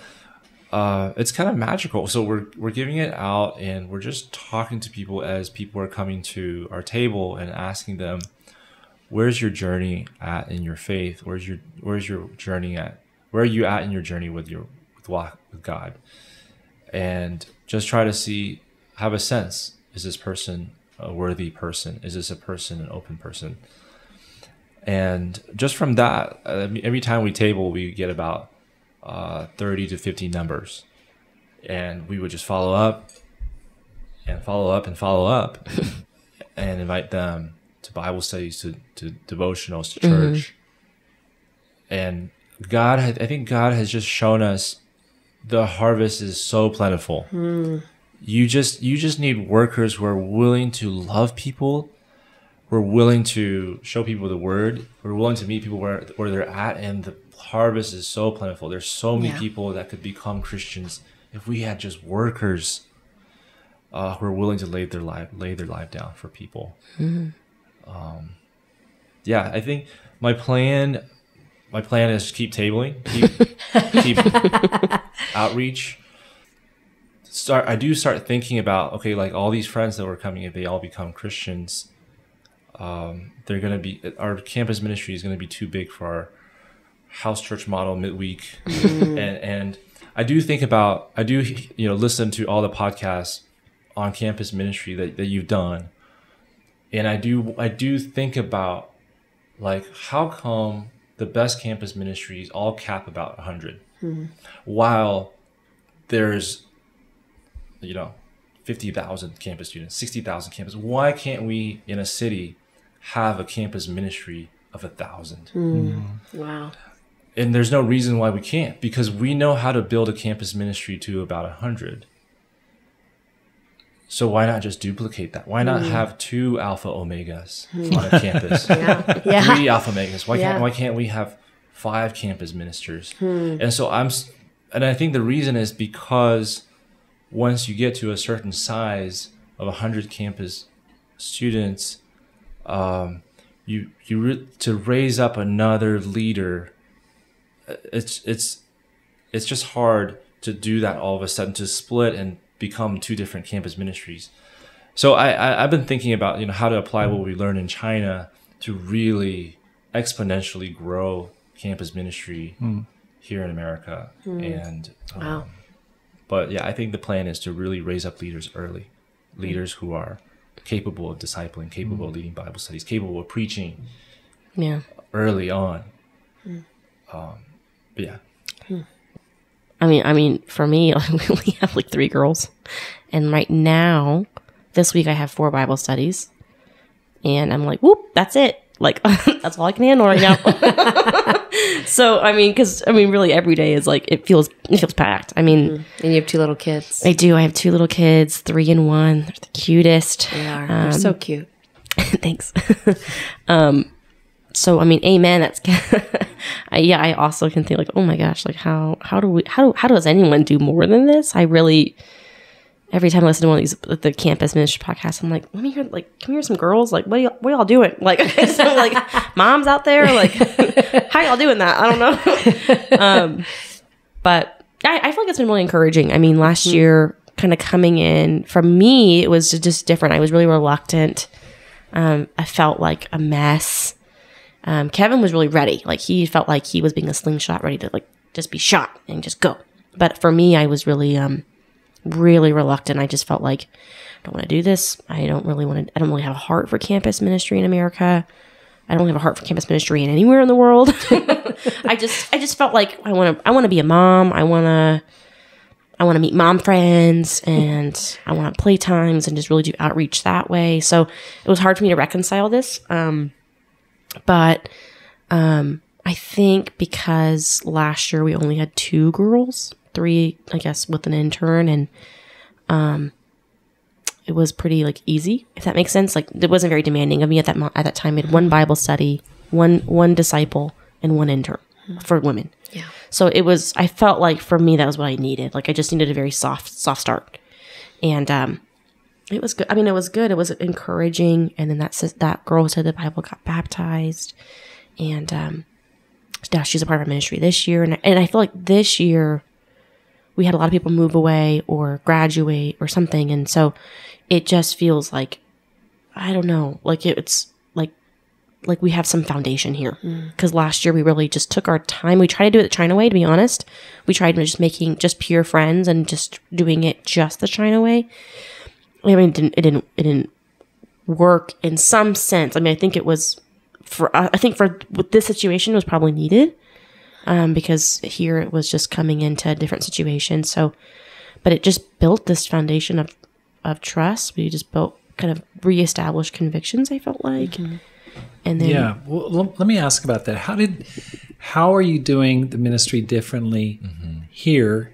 uh, it's kind of magical. So we're we're giving it out, and we're just talking to people as people are coming to our table and asking them, "Where's your journey at in your faith? Where's your Where's your journey at? Where are you at in your journey with your with walk with God?" And just try to see, have a sense: is this person a worthy person? Is this a person an open person? And just from that, every time we table, we get about uh, 30 to 50 numbers. And we would just follow up and follow up and follow up *laughs* and invite them to Bible studies, to, to devotionals, to church. And God, had, I think God has just shown us the harvest is so plentiful. You just you just need workers who are willing to love people who are willing to show people the word. who are willing to meet people where where they're at, and the harvest is so plentiful. There's so many Yeah. people that could become Christians if we had just workers uh, who are willing to lay their life lay their life down for people. Um, yeah, I think my plan my plan is keep tabling, keep keep *laughs* outreach. Start. I do start thinking about okay, like all these friends that were coming, if they all become Christians, um, they're going to be our campus ministry is going to be too big for our house church model midweek and and i do think about i do you know listen to all the podcasts on campus ministry that, that you've done and i do i do think about like how come the best campus ministries all cap about 100 hmm. while there's you know 50,000 campus students 60,000 campus why can't we in a city have a campus ministry of a thousand? Hmm. Hmm. Wow. and there's no reason why we can't because we know how to build a campus ministry to about a hundred so why not just duplicate that? Why not have two alpha omegas on a campus? *laughs* Yeah. Yeah. three alpha omegas. Why Yeah. can't why can't we have five campus ministers? And so i'm and i think the reason is because once you get to a certain size of 100 campus students um, you you re- to raise up another leader uh, it's it's it's just hard to do that all of a sudden to split and become two different campus ministries. So I, I i've been thinking about you know how to apply what we learned in china to really exponentially grow campus ministry hmm. here in america. Hmm. And um, Wow. but yeah i think the plan is to really raise up leaders early hmm. leaders who are capable of discipling capable of leading bible studies capable of preaching Yeah. early on. Um, but yeah I mean, I mean, for me, *laughs* we only have like three girls, and right now, this week I have four Bible studies, and I'm like, whoop, that's it. Like *laughs* that's all I can handle right now. *laughs* so I mean, because I mean, really, every day is like it feels it feels packed. I mean, And you have two little kids. I do. I have two little kids, three and one. They're the cutest. They are. They're so cute. Thanks. um, so I mean, amen. That's I, yeah. I also can think like, oh my gosh, like how how do we how do how does anyone do more than this? I really every time I listen to one of these the campus ministry podcasts, I'm like, let me hear like, can we hear some girls? Like, what are y'all, what are y'all doing? *laughs* Like, *laughs* so like moms out there, like, *laughs* how y'all doing that? I don't know. um, but I, I feel like it's been really encouraging. I mean, last year, kind of coming in for me, it was just different. I was really reluctant. Um, I felt like a mess. Um, Kevin was really ready. Like he felt like he was being a slingshot, ready to like just be shot and just go. But for me, I was really, um, really reluctant. I just felt like I don't want to do this. I don't really want to. I don't really have a heart for campus ministry in America. I don't have a heart for campus ministry in anywhere in the world. *laughs* I just, I just felt like I want to. I want to be a mom. I want to. I want to meet mom friends and I want to playtimes and just really do outreach that way. So it was hard for me to reconcile this. Um, but um, I think because last year we only had two girls, three, I guess, with an intern, and um, it was pretty like easy, if that makes sense. Like it wasn't very demanding of me at that mo- at that time. We had one Bible study, one one disciple, and one intern for women. Yeah. So it was. I felt like for me that was what I needed. Like I just needed a very soft, soft start, and um, it was good. I mean, it was good. It was encouraging. And then that sis- that girl said the Bible got baptized, and um, now she's a part of our ministry this year. And and I feel like this year we had a lot of people move away or graduate or something, and so it just feels like I don't know, like it's like like we have some foundation here because last year we really just took our time. We tried to do it the China way. To be honest, we tried just making just pure friends and just doing it just the China way. I mean, it didn't it didn't it didn't work in some sense. I mean, I think it was for uh, I think for this situation was probably needed um, because here it was just coming into a different situation. So, but it just built this foundation of of trust. We just built kind of reestablished convictions. I felt like, and then Yeah. Well, let me ask about that. How did, how are you doing the ministry differently here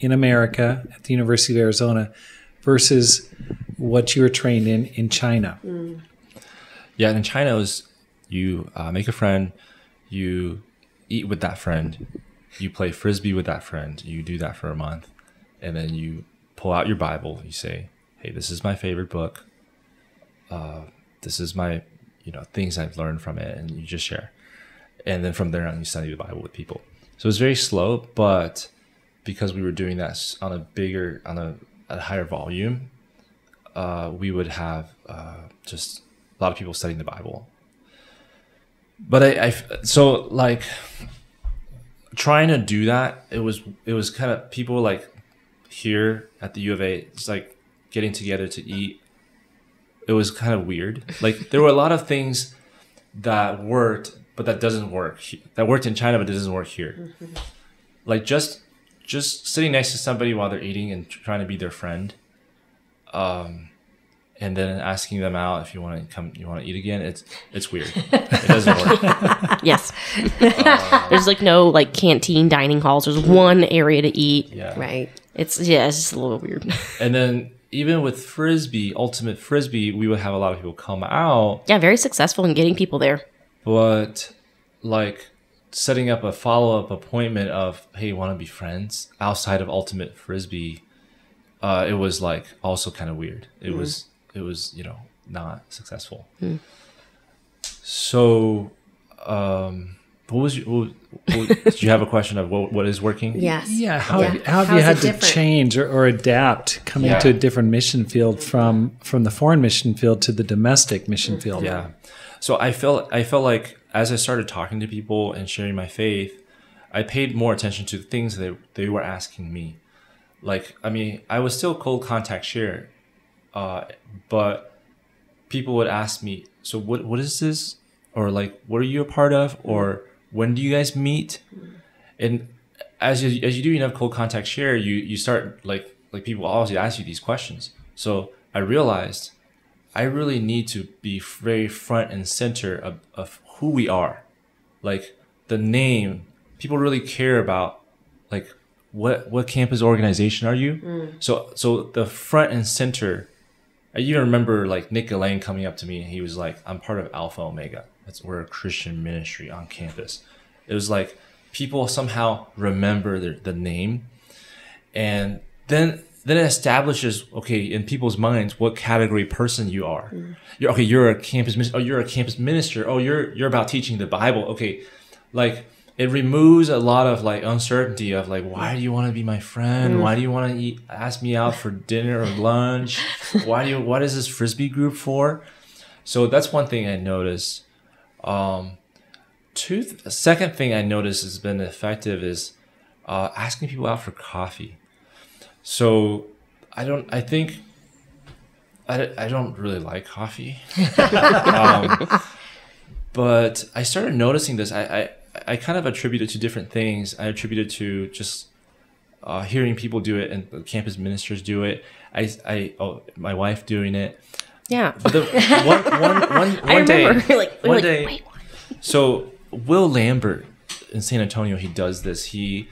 in America at the University of Arizona versus what you were trained in in China? Yeah, and in China, you uh, make a friend, you eat with that friend, you play frisbee with that friend, you do that for a month, and then you pull out your Bible. You say, "Hey, this is my favorite book. Uh, this is my, you know, things I've learned from it," and you just share. And then from there on, you study the Bible with people. So it's very slow, but because we were doing that on a bigger, on a, a higher volume, uh, we would have uh, just a lot of people studying the Bible. But I, I, so like trying to do that, it was it was kind of people like here at the U of A, it's like getting together to eat. It was kind of weird. Like there were a lot of things that worked, but that doesn't work. That worked in China, but it doesn't work here. Like just just sitting next to somebody while they're eating and trying to be their friend um, and then asking them out if you want to come, you want to eat again. It's it's weird. It doesn't work. *laughs* yes, there's like no like canteen dining halls. There's one area to eat. Yeah. Right. It's yeah, it's just a little weird. *laughs* And then even with frisbee, ultimate frisbee, we would have a lot of people come out, yeah, very successful in getting people there. but like setting up a follow up appointment of hey, want to be friends outside of ultimate frisbee. Uh, it was like also kind of weird. It was it was you know not successful. So, um, what was your, what, what, *laughs* did you have a question of what, what is working? Yes. Yeah. How, Yeah. Have, how have How you had to different? change or, or adapt coming Yeah. to a different mission field from from the foreign mission field to the domestic mission field? Yeah. So I felt I felt like as I started talking to people and sharing my faith, I paid more attention to the things that they were asking me. Like I mean, I was still cold contact share, uh, but people would ask me, "So what what is this?" Or like, "What are you a part of?" Or "When do you guys meet?" And as you as you do enough cold contact share, you you start like like people always ask you these questions. So I realized I really need to be very front and center of, of who we are. Like the name, people really care about like what what campus organization are you? Mm. So so the front and center. I even remember like Nick Elaine coming up to me and he was like, I'm part of Alpha Omega. That's we're a Christian ministry on campus. It was like people somehow remember the, the name and then then it establishes okay in people's minds what category person you are. You're okay. You're a campus. Oh, you're a campus minister. Oh, you're you're about teaching the Bible. Okay, like it removes a lot of like uncertainty of like why do you want to be my friend? Why do you want to eat? Ask me out for dinner or lunch? *laughs* why do you? What is this frisbee group for? So that's one thing I noticed. Um, two. Th- second thing I noticed has been effective is uh, asking people out for coffee. So I don't. I think I, I don't really like coffee, *laughs* um, but I started noticing this. I, I I kind of attribute it to different things. I attribute it to just uh, hearing people do it and the campus ministers do it. I I oh my wife doing it. Yeah, The, one, *laughs* one, one, one I day, *laughs* like, one like, day, so Will Lambert in San Antonio, he does this. He,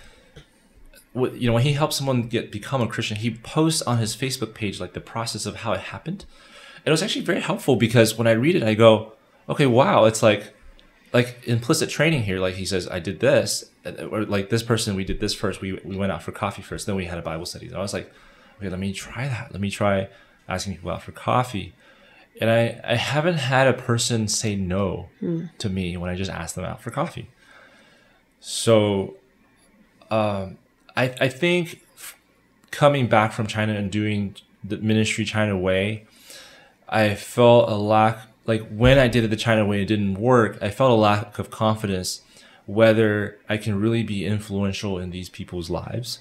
you know, when he helps someone get become a Christian, he posts on his Facebook page like the process of how it happened. And it was actually very helpful because when I read it, I go, okay, wow, it's like like implicit training here. Like he says, I did this, or like this person, we did this first. We we went out for coffee first, then we had a Bible study. And I was like, okay, let me try that. Let me try asking people out for coffee. And I, I haven't had a person say no to me when I just ask them out for coffee. So um, I, I think f- coming back from China and doing the ministry China way, I felt a lack, like when I did it the China way, it didn't work. I felt a lack of confidence whether I can really be influential in these people's lives.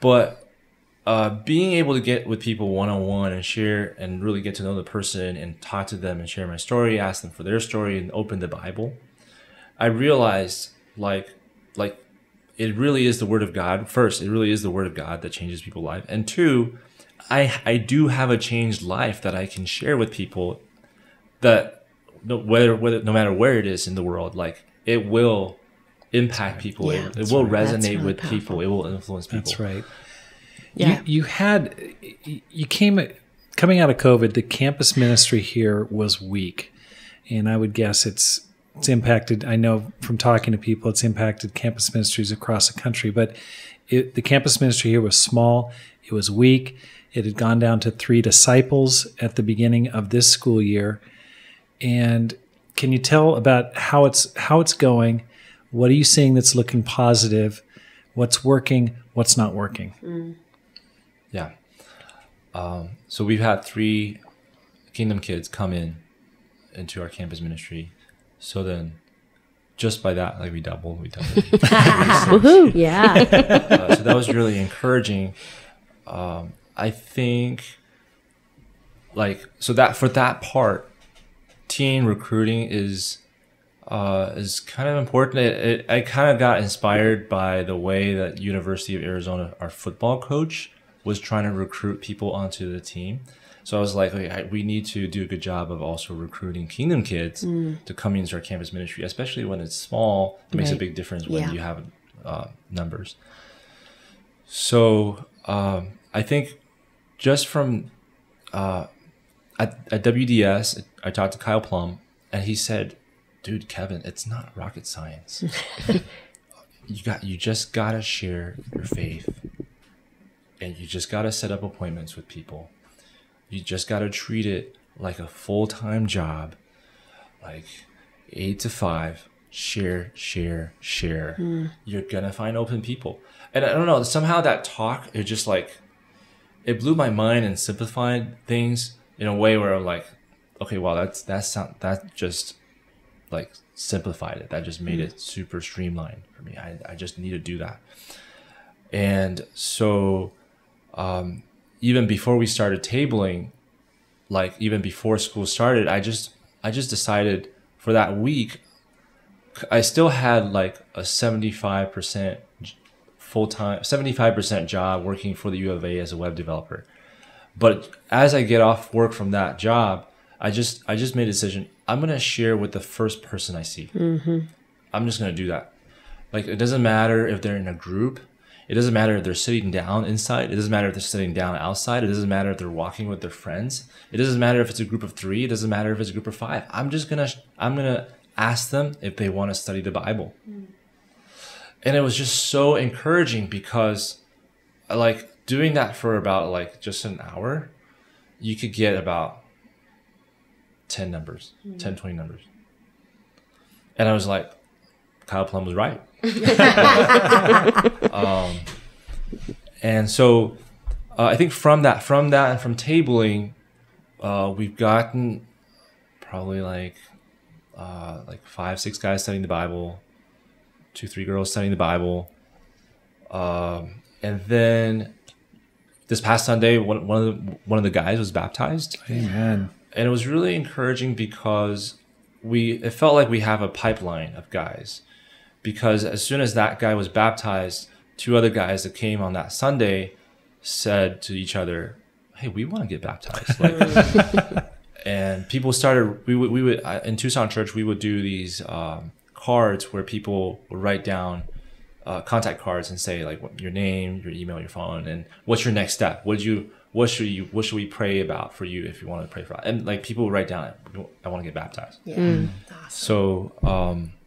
But uh, being able to get with people one on one and share and really get to know the person and talk to them and share my story, ask them for their story, and open the Bible, I realized like like it really is the Word of God. First, it really is the Word of God that changes people's life, and two, I I do have a changed life that I can share with people that no, whether whether no matter where it is in the world, like it will impact people. Yeah, it, it will right. Resonate really with people. It will influence people. That's right. Yeah. You, you had you came coming out of COVID. The campus ministry here was weak, and I would guess it's it's impacted. I know from talking to people, it's impacted campus ministries across the country. But it, the campus ministry here was small. It was weak. It had gone down to three disciples at the beginning of this school year. And can you tell about how it's how it's going? What are you seeing that's looking positive? What's working? What's not working? Yeah. Um, so we've had three Kingdom kids come in into our campus ministry. So then, just by that, like we doubled, we doubled. *laughs* Woohoo! Yeah. uh, so that was really encouraging. Um, I think, like, so that for that part, teen recruiting is uh, is kind of important. It, it, I kind of got inspired by the way that University of Arizona, our football coach, was trying to recruit people onto the team. So I was like, okay, I, we need to do a good job of also recruiting Kingdom kids to come into our campus ministry, especially when it's small. It makes a big difference when Yeah. you have uh, numbers. So um, I think just from uh, at, at WDS, I talked to Kyle Plum, and he said, "Dude, Kevin, it's not rocket science. *laughs* you got you just gotta share your faith, and you just gotta set up appointments with people. You just gotta treat it like a full time job, like eight to five, Share, share, share. You're gonna find open people, and I don't know. Somehow that talk, it just like it blew my mind and simplified things in a way where I'm like, okay, well, that's that's sound, that just like simplified it. That just made it super streamlined for me. I, I just need to do that. And so, um, even before we started tabling, like even before school started, I just I just decided for that week, I still had like a seventy five percent full time, seventy five percent job working for the U of A as a web developer. But as I get off work from that job, I just I just made a decision. I'm gonna share with the first person I see. Mm-hmm. I'm just gonna do that. Like it doesn't matter if they're in a group. It doesn't matter if they're sitting down inside. It doesn't matter if they're sitting down outside. It doesn't matter if they're walking with their friends. It doesn't matter if it's a group of three. It doesn't matter if it's a group of five. I'm just gonna I'm gonna ask them if they want to study the Bible. Hmm. And it was just so encouraging because like doing that for about like just an hour, you could get about 10 numbers, hmm. 10, 20 numbers. And I was like, Kyle Plum was right. *laughs* um, and so uh, I think from that, from that, and from tabling, uh, we've gotten probably like uh, like five, six guys studying the Bible, two, three girls studying the Bible, um, and then this past Sunday, one, one of the one of the guys was baptized Amen. and it was really encouraging because we it felt like we have a pipeline of guys because as soon as that guy was baptized two other guys that came on that sunday said to each other hey we want to get baptized like *laughs* and people started we would we would uh, in tucson church we would do these um, cards where people would write down uh, contact cards and say like what, your name, your email, your phone, and what's your next step. What you what should you what should we pray about for you if you want to pray for and like people would write down I want to get baptized. Yeah. awesome. So um, yeah,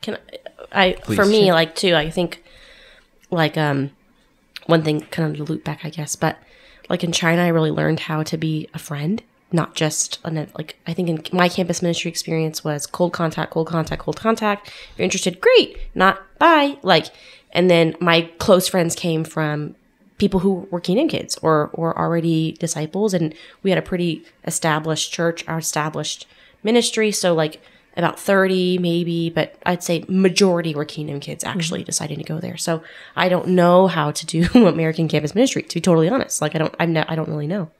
Can I, I for me like too, I think like um one thing kind of to loop back, I guess, but like in China I really learned how to be a friend, not just an like I think in my campus ministry experience was cold contact, cold contact, cold contact. If you're interested, great. Not bye. Like and then my close friends came from people who were Kingdom kids or or already disciples, and we had a pretty established church, our established ministry. So like about thirty maybe, but I'd say majority were Kingdom kids actually deciding to go there. So I don't know how to do *laughs* American campus ministry to be totally honest. Like I don't I'm not, I don't really know.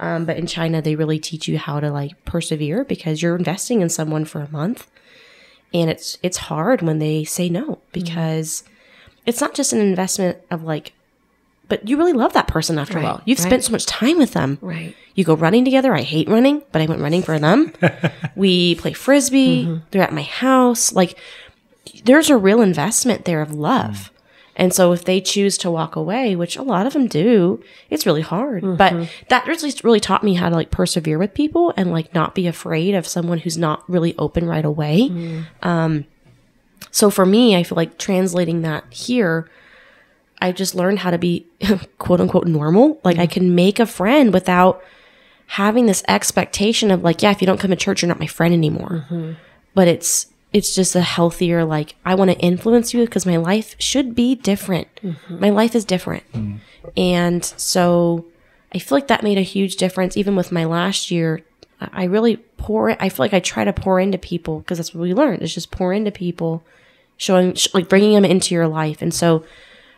Um, but in China, they really teach you how to like persevere because you're investing in someone for a month, and it's it's hard when they say no because it's not just an investment of like but you really love that person after a while. You've right. spent so much time with them. Right. You go running together. I hate running, but I went running for them. *laughs* we play frisbee. Mm-hmm. They're at my house. Like there's a real investment there of love. Mm. And so if they choose to walk away, which a lot of them do, it's really hard. But mm-hmm. that really really taught me how to like persevere with people and like not be afraid of someone who's not really open right away. Mm. Um so for me, I feel like translating that here, I just learned how to be *laughs* quote unquote normal. Like I mm-hmm. can make a friend without having this expectation of like, yeah, if you don't come to church, you're not my friend anymore. Mm-hmm. But it's it's just a healthier like I want to influence you because my life should be different. Mm-hmm. My life is different. And so I feel like that made a huge difference even with my last year. I really pour I feel like I try to pour into people because that's what we learned. Is just pour into people, showing sh- like bringing them into your life. And so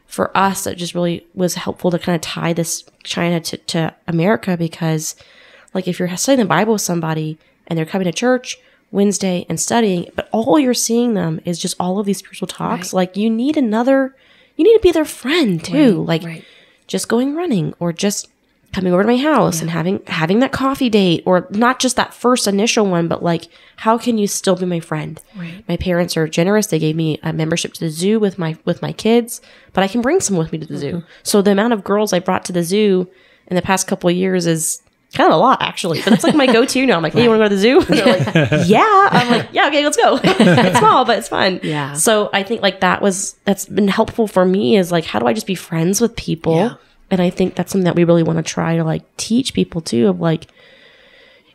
for us, it just really was helpful to kind of tie this China to, to America because, like, if you're studying the Bible with somebody and they're coming to church Wednesday and studying, but all you're seeing them is just all of these spiritual talks, like, you need another, you need to be their friend too. like, right. just going running or just coming over to my house and having having that coffee date or not just that first initial one but like how can you still be my friend? Right. my parents are generous. They gave me a membership to the zoo with my with my kids but i can bring some with me to the zoo. Mm-hmm. So the amount of girls i brought to the zoo in the past couple of years is kind of a lot actually but it's like my go-to now. I'm like hey you want to go to the zoo? And *laughs* they're like *laughs* yeah. I'm like yeah okay let's go. *laughs* It's small but it's fun. Yeah. so i think like that was that's been helpful for me is like how do i just be friends with people Yeah. And I think that's something that we really want to try to like teach people too of like,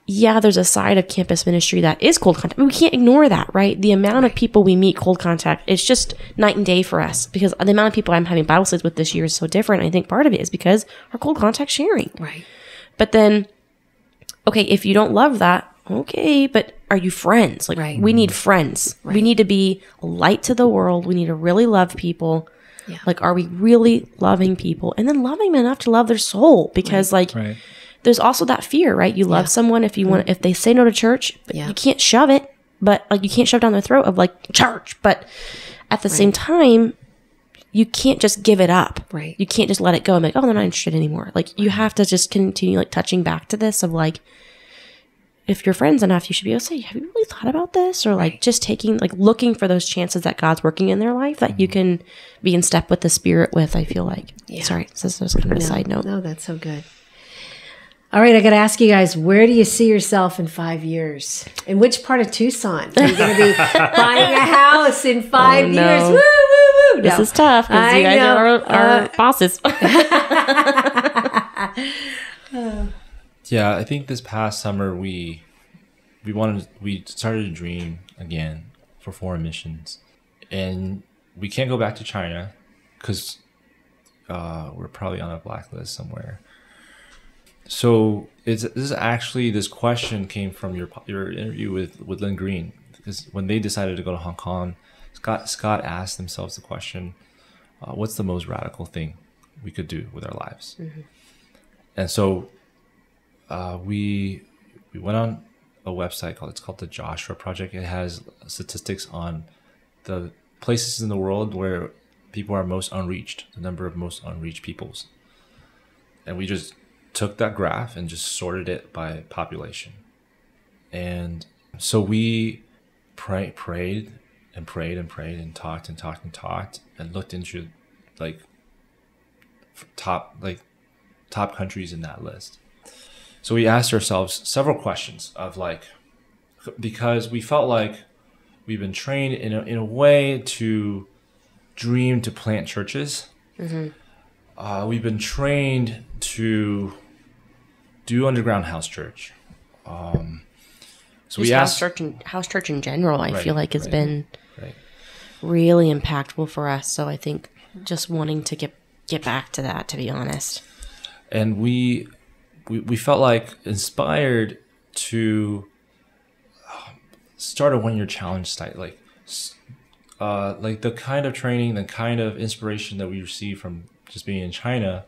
yeah, there's a side of campus ministry that is cold contact. We can't ignore that, right? The amount of people we meet cold contact, it's just night and day for us because the amount of people I'm having Bible studies with this year is so different. I think part of it is because our cold contact sharing. Right. But then, okay, if you don't love that, okay, but are you friends? Like, Right. we need friends. We need to be a light to the world. We need to really love people. Yeah. Like, are we really loving people? And then loving them enough to love their soul because, like, Right. there's also that fear, right? You love someone if you want, if they say no to church, but Yeah. you can't shove it, but like, you can't shove down their throat of like church. But at the same time, you can't just give it up. Right. You can't just let it go and be like, oh, they're not interested anymore. Like you have to just continue like touching back to this of like, if you're friends enough, you should be able to say, have you really thought about this? Or like just taking, like looking for those chances that God's working in their life that you can be in step with the spirit with, I feel like. Yeah. Sorry, this is kind of a side note. No, that's so good. All right, I got to ask you guys, where do you see yourself in five years? In which part of Tucson are you going to be *laughs* buying a house in five Oh, no. years? Woo, woo, woo! This No. is tough because you guys know. are our, Uh, bosses. *laughs* *laughs* Yeah, I think this past summer we we wanted we started a dream again for foreign missions, and we can't go back to China because uh, we're probably on a blacklist somewhere. So it's this is actually this question came from your your interview with with Lynn Green because when they decided to go to Hong Kong, Scott Scott asked themselves the question, uh, "What's the most radical thing we could do with our lives?" And so uh, we we went on a website called it's called the Joshua Project. It has statistics on the places in the world where people are most unreached, the number of most unreached peoples, and we just took that graph and just sorted it by population. And so we pray, prayed and prayed and prayed and talked and talked and talked and looked into like top like top countries in that list. So we asked ourselves several questions of like because we felt like we've been trained in a, in a way to dream to plant churches. Uh, we've been trained to do underground house church. Um, so Just we house asked, church, in, house church in general, I Right, feel like has right, been right. really impactful for us. So I think just wanting to get get back to that, to be honest. and we, we we felt like inspired to um, start a one year challenge site like uh, like the kind of training the kind of inspiration that we receive from just being in china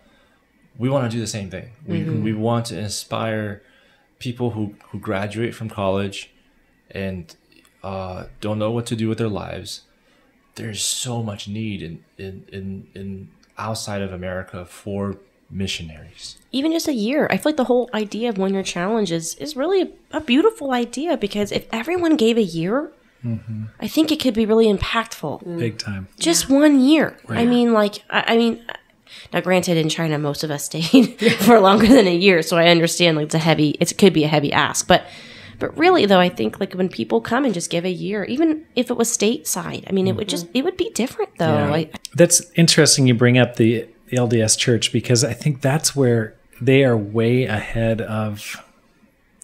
we want to do the same thing. We, we want to inspire people who, who graduate from college and uh, don't know what to do with their lives. There's so much need in, in, in, in outside of america for missionaries Even just a year, I feel like the whole idea of one year challenge is, is really a, a beautiful idea because if everyone gave a year, mm-hmm. I think it could be really impactful. Mm. Big time. Just one year. I mean, like, I, I mean, now granted, in China, most of us *laughs* stayed *laughs* for longer than a year, so I understand like it's a heavy, it could be a heavy ask, but. But really, though, I think like when people come and just give a year, even if it was stateside, I mean, it mm-hmm. would just it would be different, though. Yeah. I, That's interesting you bring up the LDS church because I think that's where they are way ahead of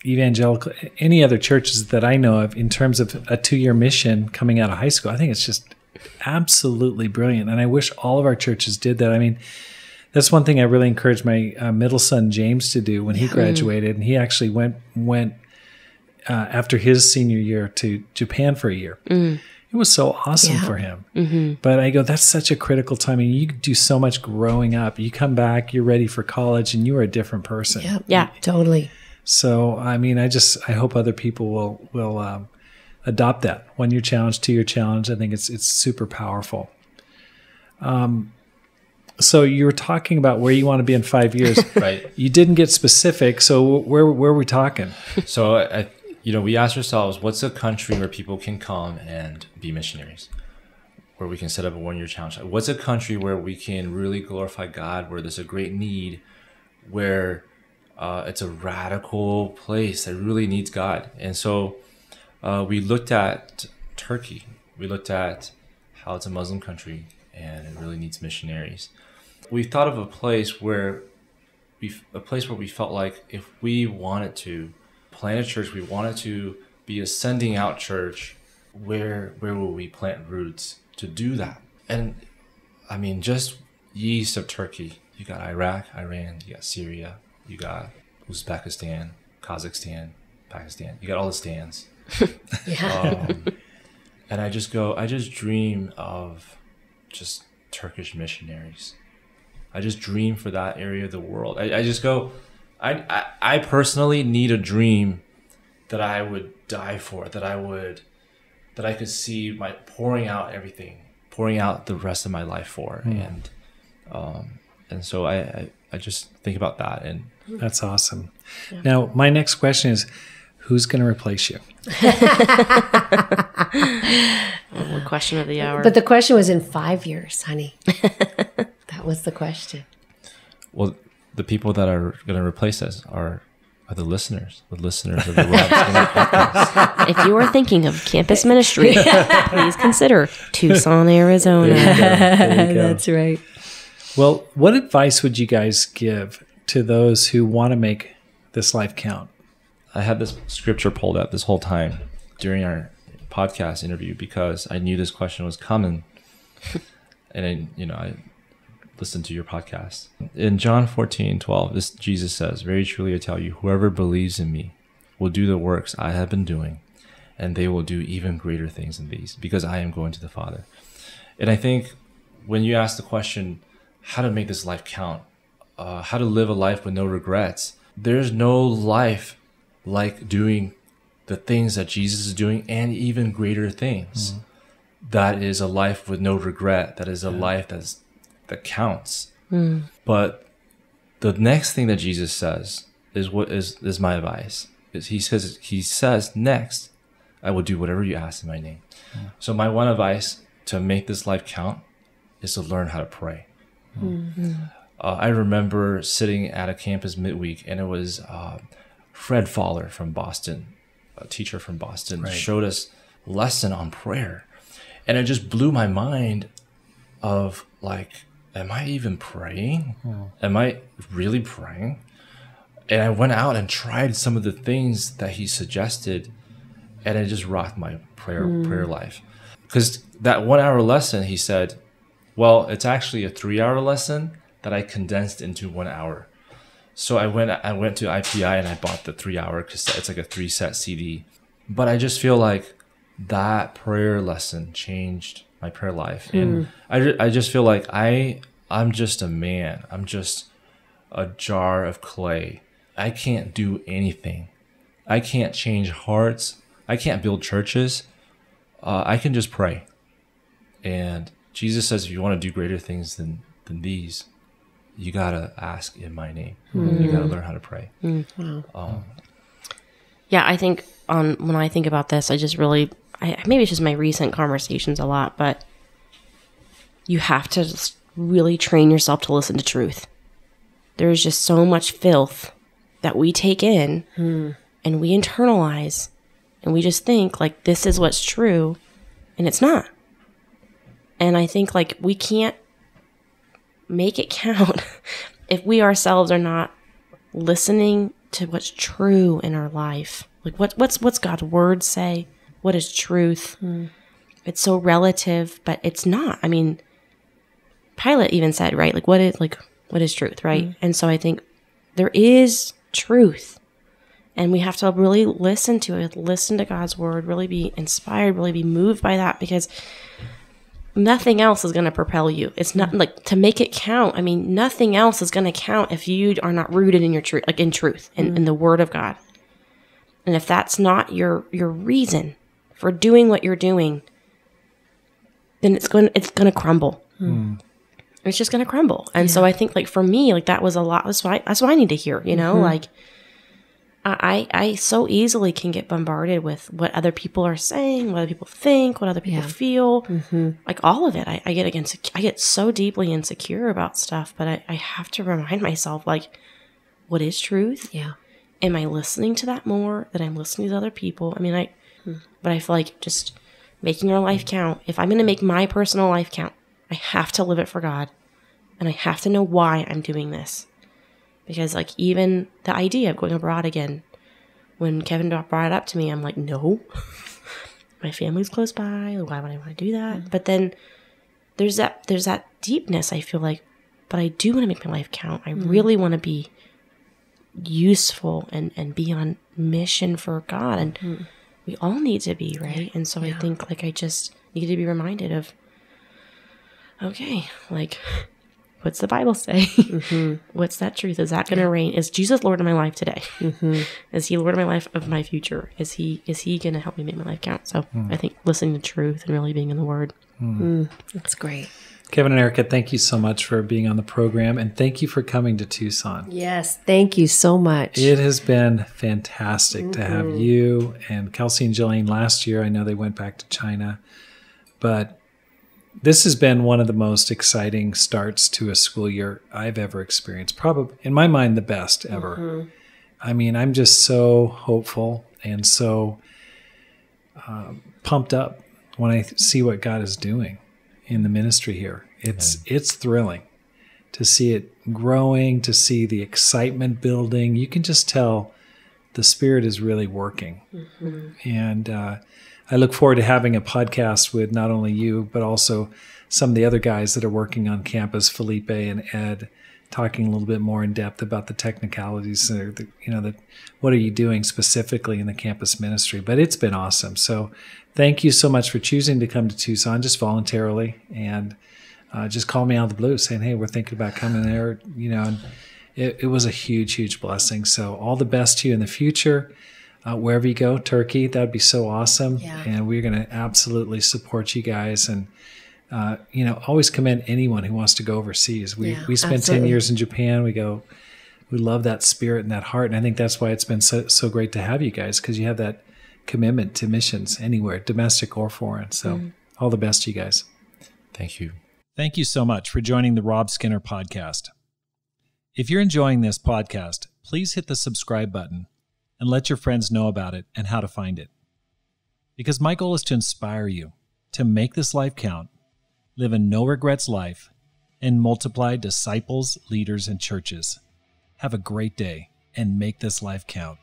evangelical any other churches that I know of in terms of a two-year mission coming out of high school. I think it's just absolutely brilliant and I wish all of our churches did that. I mean, that's one thing I really encouraged my uh, middle son James to do when he graduated and he actually went went uh, after his senior year to Japan for a year. It was so awesome Yeah. for him. But I go, that's such a critical time. And you do so much growing up. You come back, you're ready for college, and you are a different person. Yep. Yeah. Totally. So, I mean, I just I hope other people will will um, adopt that one year challenge, two year challenge. I think it's it's super powerful. Um, so you were talking about where you want to be in five years. *laughs* right you didn't get specific. So where where are we talking? So, I, you know, we asked ourselves, what's a country where people can come and be missionaries? Where we can set up a one year challenge? What's a country where we can really glorify God, where there's a great need, where uh, it's a radical place that really needs God? And so uh, we looked at Turkey. We looked at how it's a Muslim country and it really needs missionaries. We thought of a place where we a place where we felt like if we wanted to plant a church, we wanted to be a sending out church. Where where will we plant roots to do that? And I mean, just east of Turkey, you got Iraq, Iran, you got Syria, you got Uzbekistan, Kazakhstan, Pakistan. You got all the stands. *laughs* Yeah. Um, and I just go, I just dream of just Turkish missionaries. I just dream for that area of the world. I, I just go, I, I, I personally need a dream that I would die for, that I would, that I could see my pouring out everything, pouring out the rest of my life for. And, um, and so I, I, I just think about that and That's awesome. Now, my next question is, who's going to replace you? the question of the hour. but the question was in five years, honey. *laughs* that was the question. Well, the people that are going to replace us are are the listeners, the listeners of the Rob Skinner podcast. if you are thinking of campus ministry, *laughs* please consider Tucson, Arizona. *laughs* That's right. Well, what advice would you guys give to those who want to make this life count? I had this scripture pulled up this whole time during our podcast interview because I knew this question was coming, *laughs* and I, you know, I listened to your podcast. In John 14, 12, this Jesus says, Very truly I tell you, whoever believes in me will do the works I have been doing, and they will do even greater things than these, because I am going to the Father. And I think when you ask the question, how to make this life count, uh, how to live a life with no regrets, there's no life like doing the things that Jesus is doing and even greater things. That is a life with no regret. That is a life that's that counts. But the next thing that Jesus says is what is is my advice. Is he says he says next, I will do whatever you ask in my name. So my one advice to make this life count is to learn how to pray. Uh, I remember sitting at a campus midweek, and it was uh, Fred Fowler from Boston, a teacher from Boston, Right. showed us lesson on prayer, and it just blew my mind. Of like, am I even praying? Hmm. Am I really praying? And I went out and tried some of the things that he suggested, and it just rocked my prayer hmm. prayer life. Because that one hour lesson, he said, well, it's actually a three hour lesson that I condensed into one hour. So I went I went to IPI and I bought the three hour cassette. It's like a three set CD. But I just feel like that prayer lesson changed my prayer life, and hmm. I, I just feel like I I'm just a man. I'm just a jar of clay. I can't do anything. I can't change hearts. I can't build churches. Uh, I can just pray. And Jesus says, if you want to do greater things than, than these, you got to ask in my name. You got to learn how to pray. Um, Yeah, I think on when I think about this, I just really, I, maybe it's just my recent conversations a lot, but you have to just really train yourself to listen to truth. There's just so much filth that we take in hmm. and we internalize and we just think like this is what's true and it's not. And I think like we can't make it *laughs* count if we ourselves are not listening to what's true in our life. Like what what's what's God's word say? What is truth? Hmm. It's so relative, but it's not. I mean, Pilate even said, right? Like what is like what is truth, right? Mm. And so I think there is truth. And we have to really listen to it, listen to God's word, really be inspired, really be moved by that because nothing else is going to propel you. It's not like to make it count. I mean, nothing else is going to count if you are not rooted in your truth, like in truth, in, mm. in the word of God. And if that's not your your reason for doing what you're doing, then it's going it's going to crumble. Mm. It's just going to crumble. And so I think like for me, like that was a lot. That's why that's what I need to hear. You know, mm-hmm. like. I, I so easily can get bombarded with what other people are saying, what other people think, what other people Yeah. feel, mm-hmm. like all of it. I, I get against, I get so deeply insecure about stuff, but I, I have to remind myself, like, what is truth? Yeah. Am I listening to that more than I'm listening to other people? I mean, I, hmm. but I feel like just making our life count. If I'm going to make my personal life count, I have to live it for God, and I have to know why I'm doing this. Because like even the idea of going abroad again when kevin brought it up to me i'm like no. *laughs* My family's close by. Why would i want to do that? Mm-hmm. But then there's that there's that deepness i feel like but i do want to make my life count. I mm-hmm. really want to be useful and and be on mission for god and mm-hmm. we all need to be right? And so i think like i just need to be reminded of okay like what's the bible say? Mm-hmm. *laughs* What's that truth? Is that going to reign? Is jesus lord of my life today? Mm-hmm. *laughs* Is he lord of my life of my future? Is he is he going to help me make my life count? So hmm. i think listening to truth and really being in the word. Hmm. Hmm. That's great. Kevin and Erica, thank you so much for being on the program and thank you for coming to Tucson. Yes. Thank you so much. It has been fantastic to have mm-hmm. you and Kelsey and Jelaine last year. I know they went back to China, but this has been one of the most exciting starts to a school year I've ever experienced. Probably, in my mind, the best ever. I mean, I'm just so hopeful and so um, pumped up when I see what God is doing in the ministry here. It's it's thrilling to see it growing, to see the excitement building. You can just tell the Spirit is really working. And uh, I look forward to having a podcast with not only you, but also some of the other guys that are working on campus, Felipe and Ed, talking a little bit more in depth about the technicalities, or the, you know, what are you doing specifically in the campus ministry. But it's been awesome. So thank you so much for choosing to come to Tucson just voluntarily and uh, just call me out of the blue saying, hey, we're thinking about coming there, you know, and it, it was a huge, huge blessing. So all the best to you in the future. Uh, wherever you go, Turkey, that would be so awesome. Yeah. And we're going to absolutely support you guys. And, uh, you know, always commend anyone who wants to go overseas. We, Yeah, we spent 10 years in Japan. We go, we love that spirit and that heart. And I think that's why it's been so, so great to have you guys because you have that commitment to missions anywhere, domestic or foreign. So, all the best to you guys. Thank you. Thank you so much for joining the Rob Skinner podcast. If you're enjoying this podcast, please hit the subscribe button and let your friends know about it and how to find it. Because my goal is to inspire you to make this life count, live a no regrets life, and multiply disciples, leaders, and churches. Have a great day and make this life count.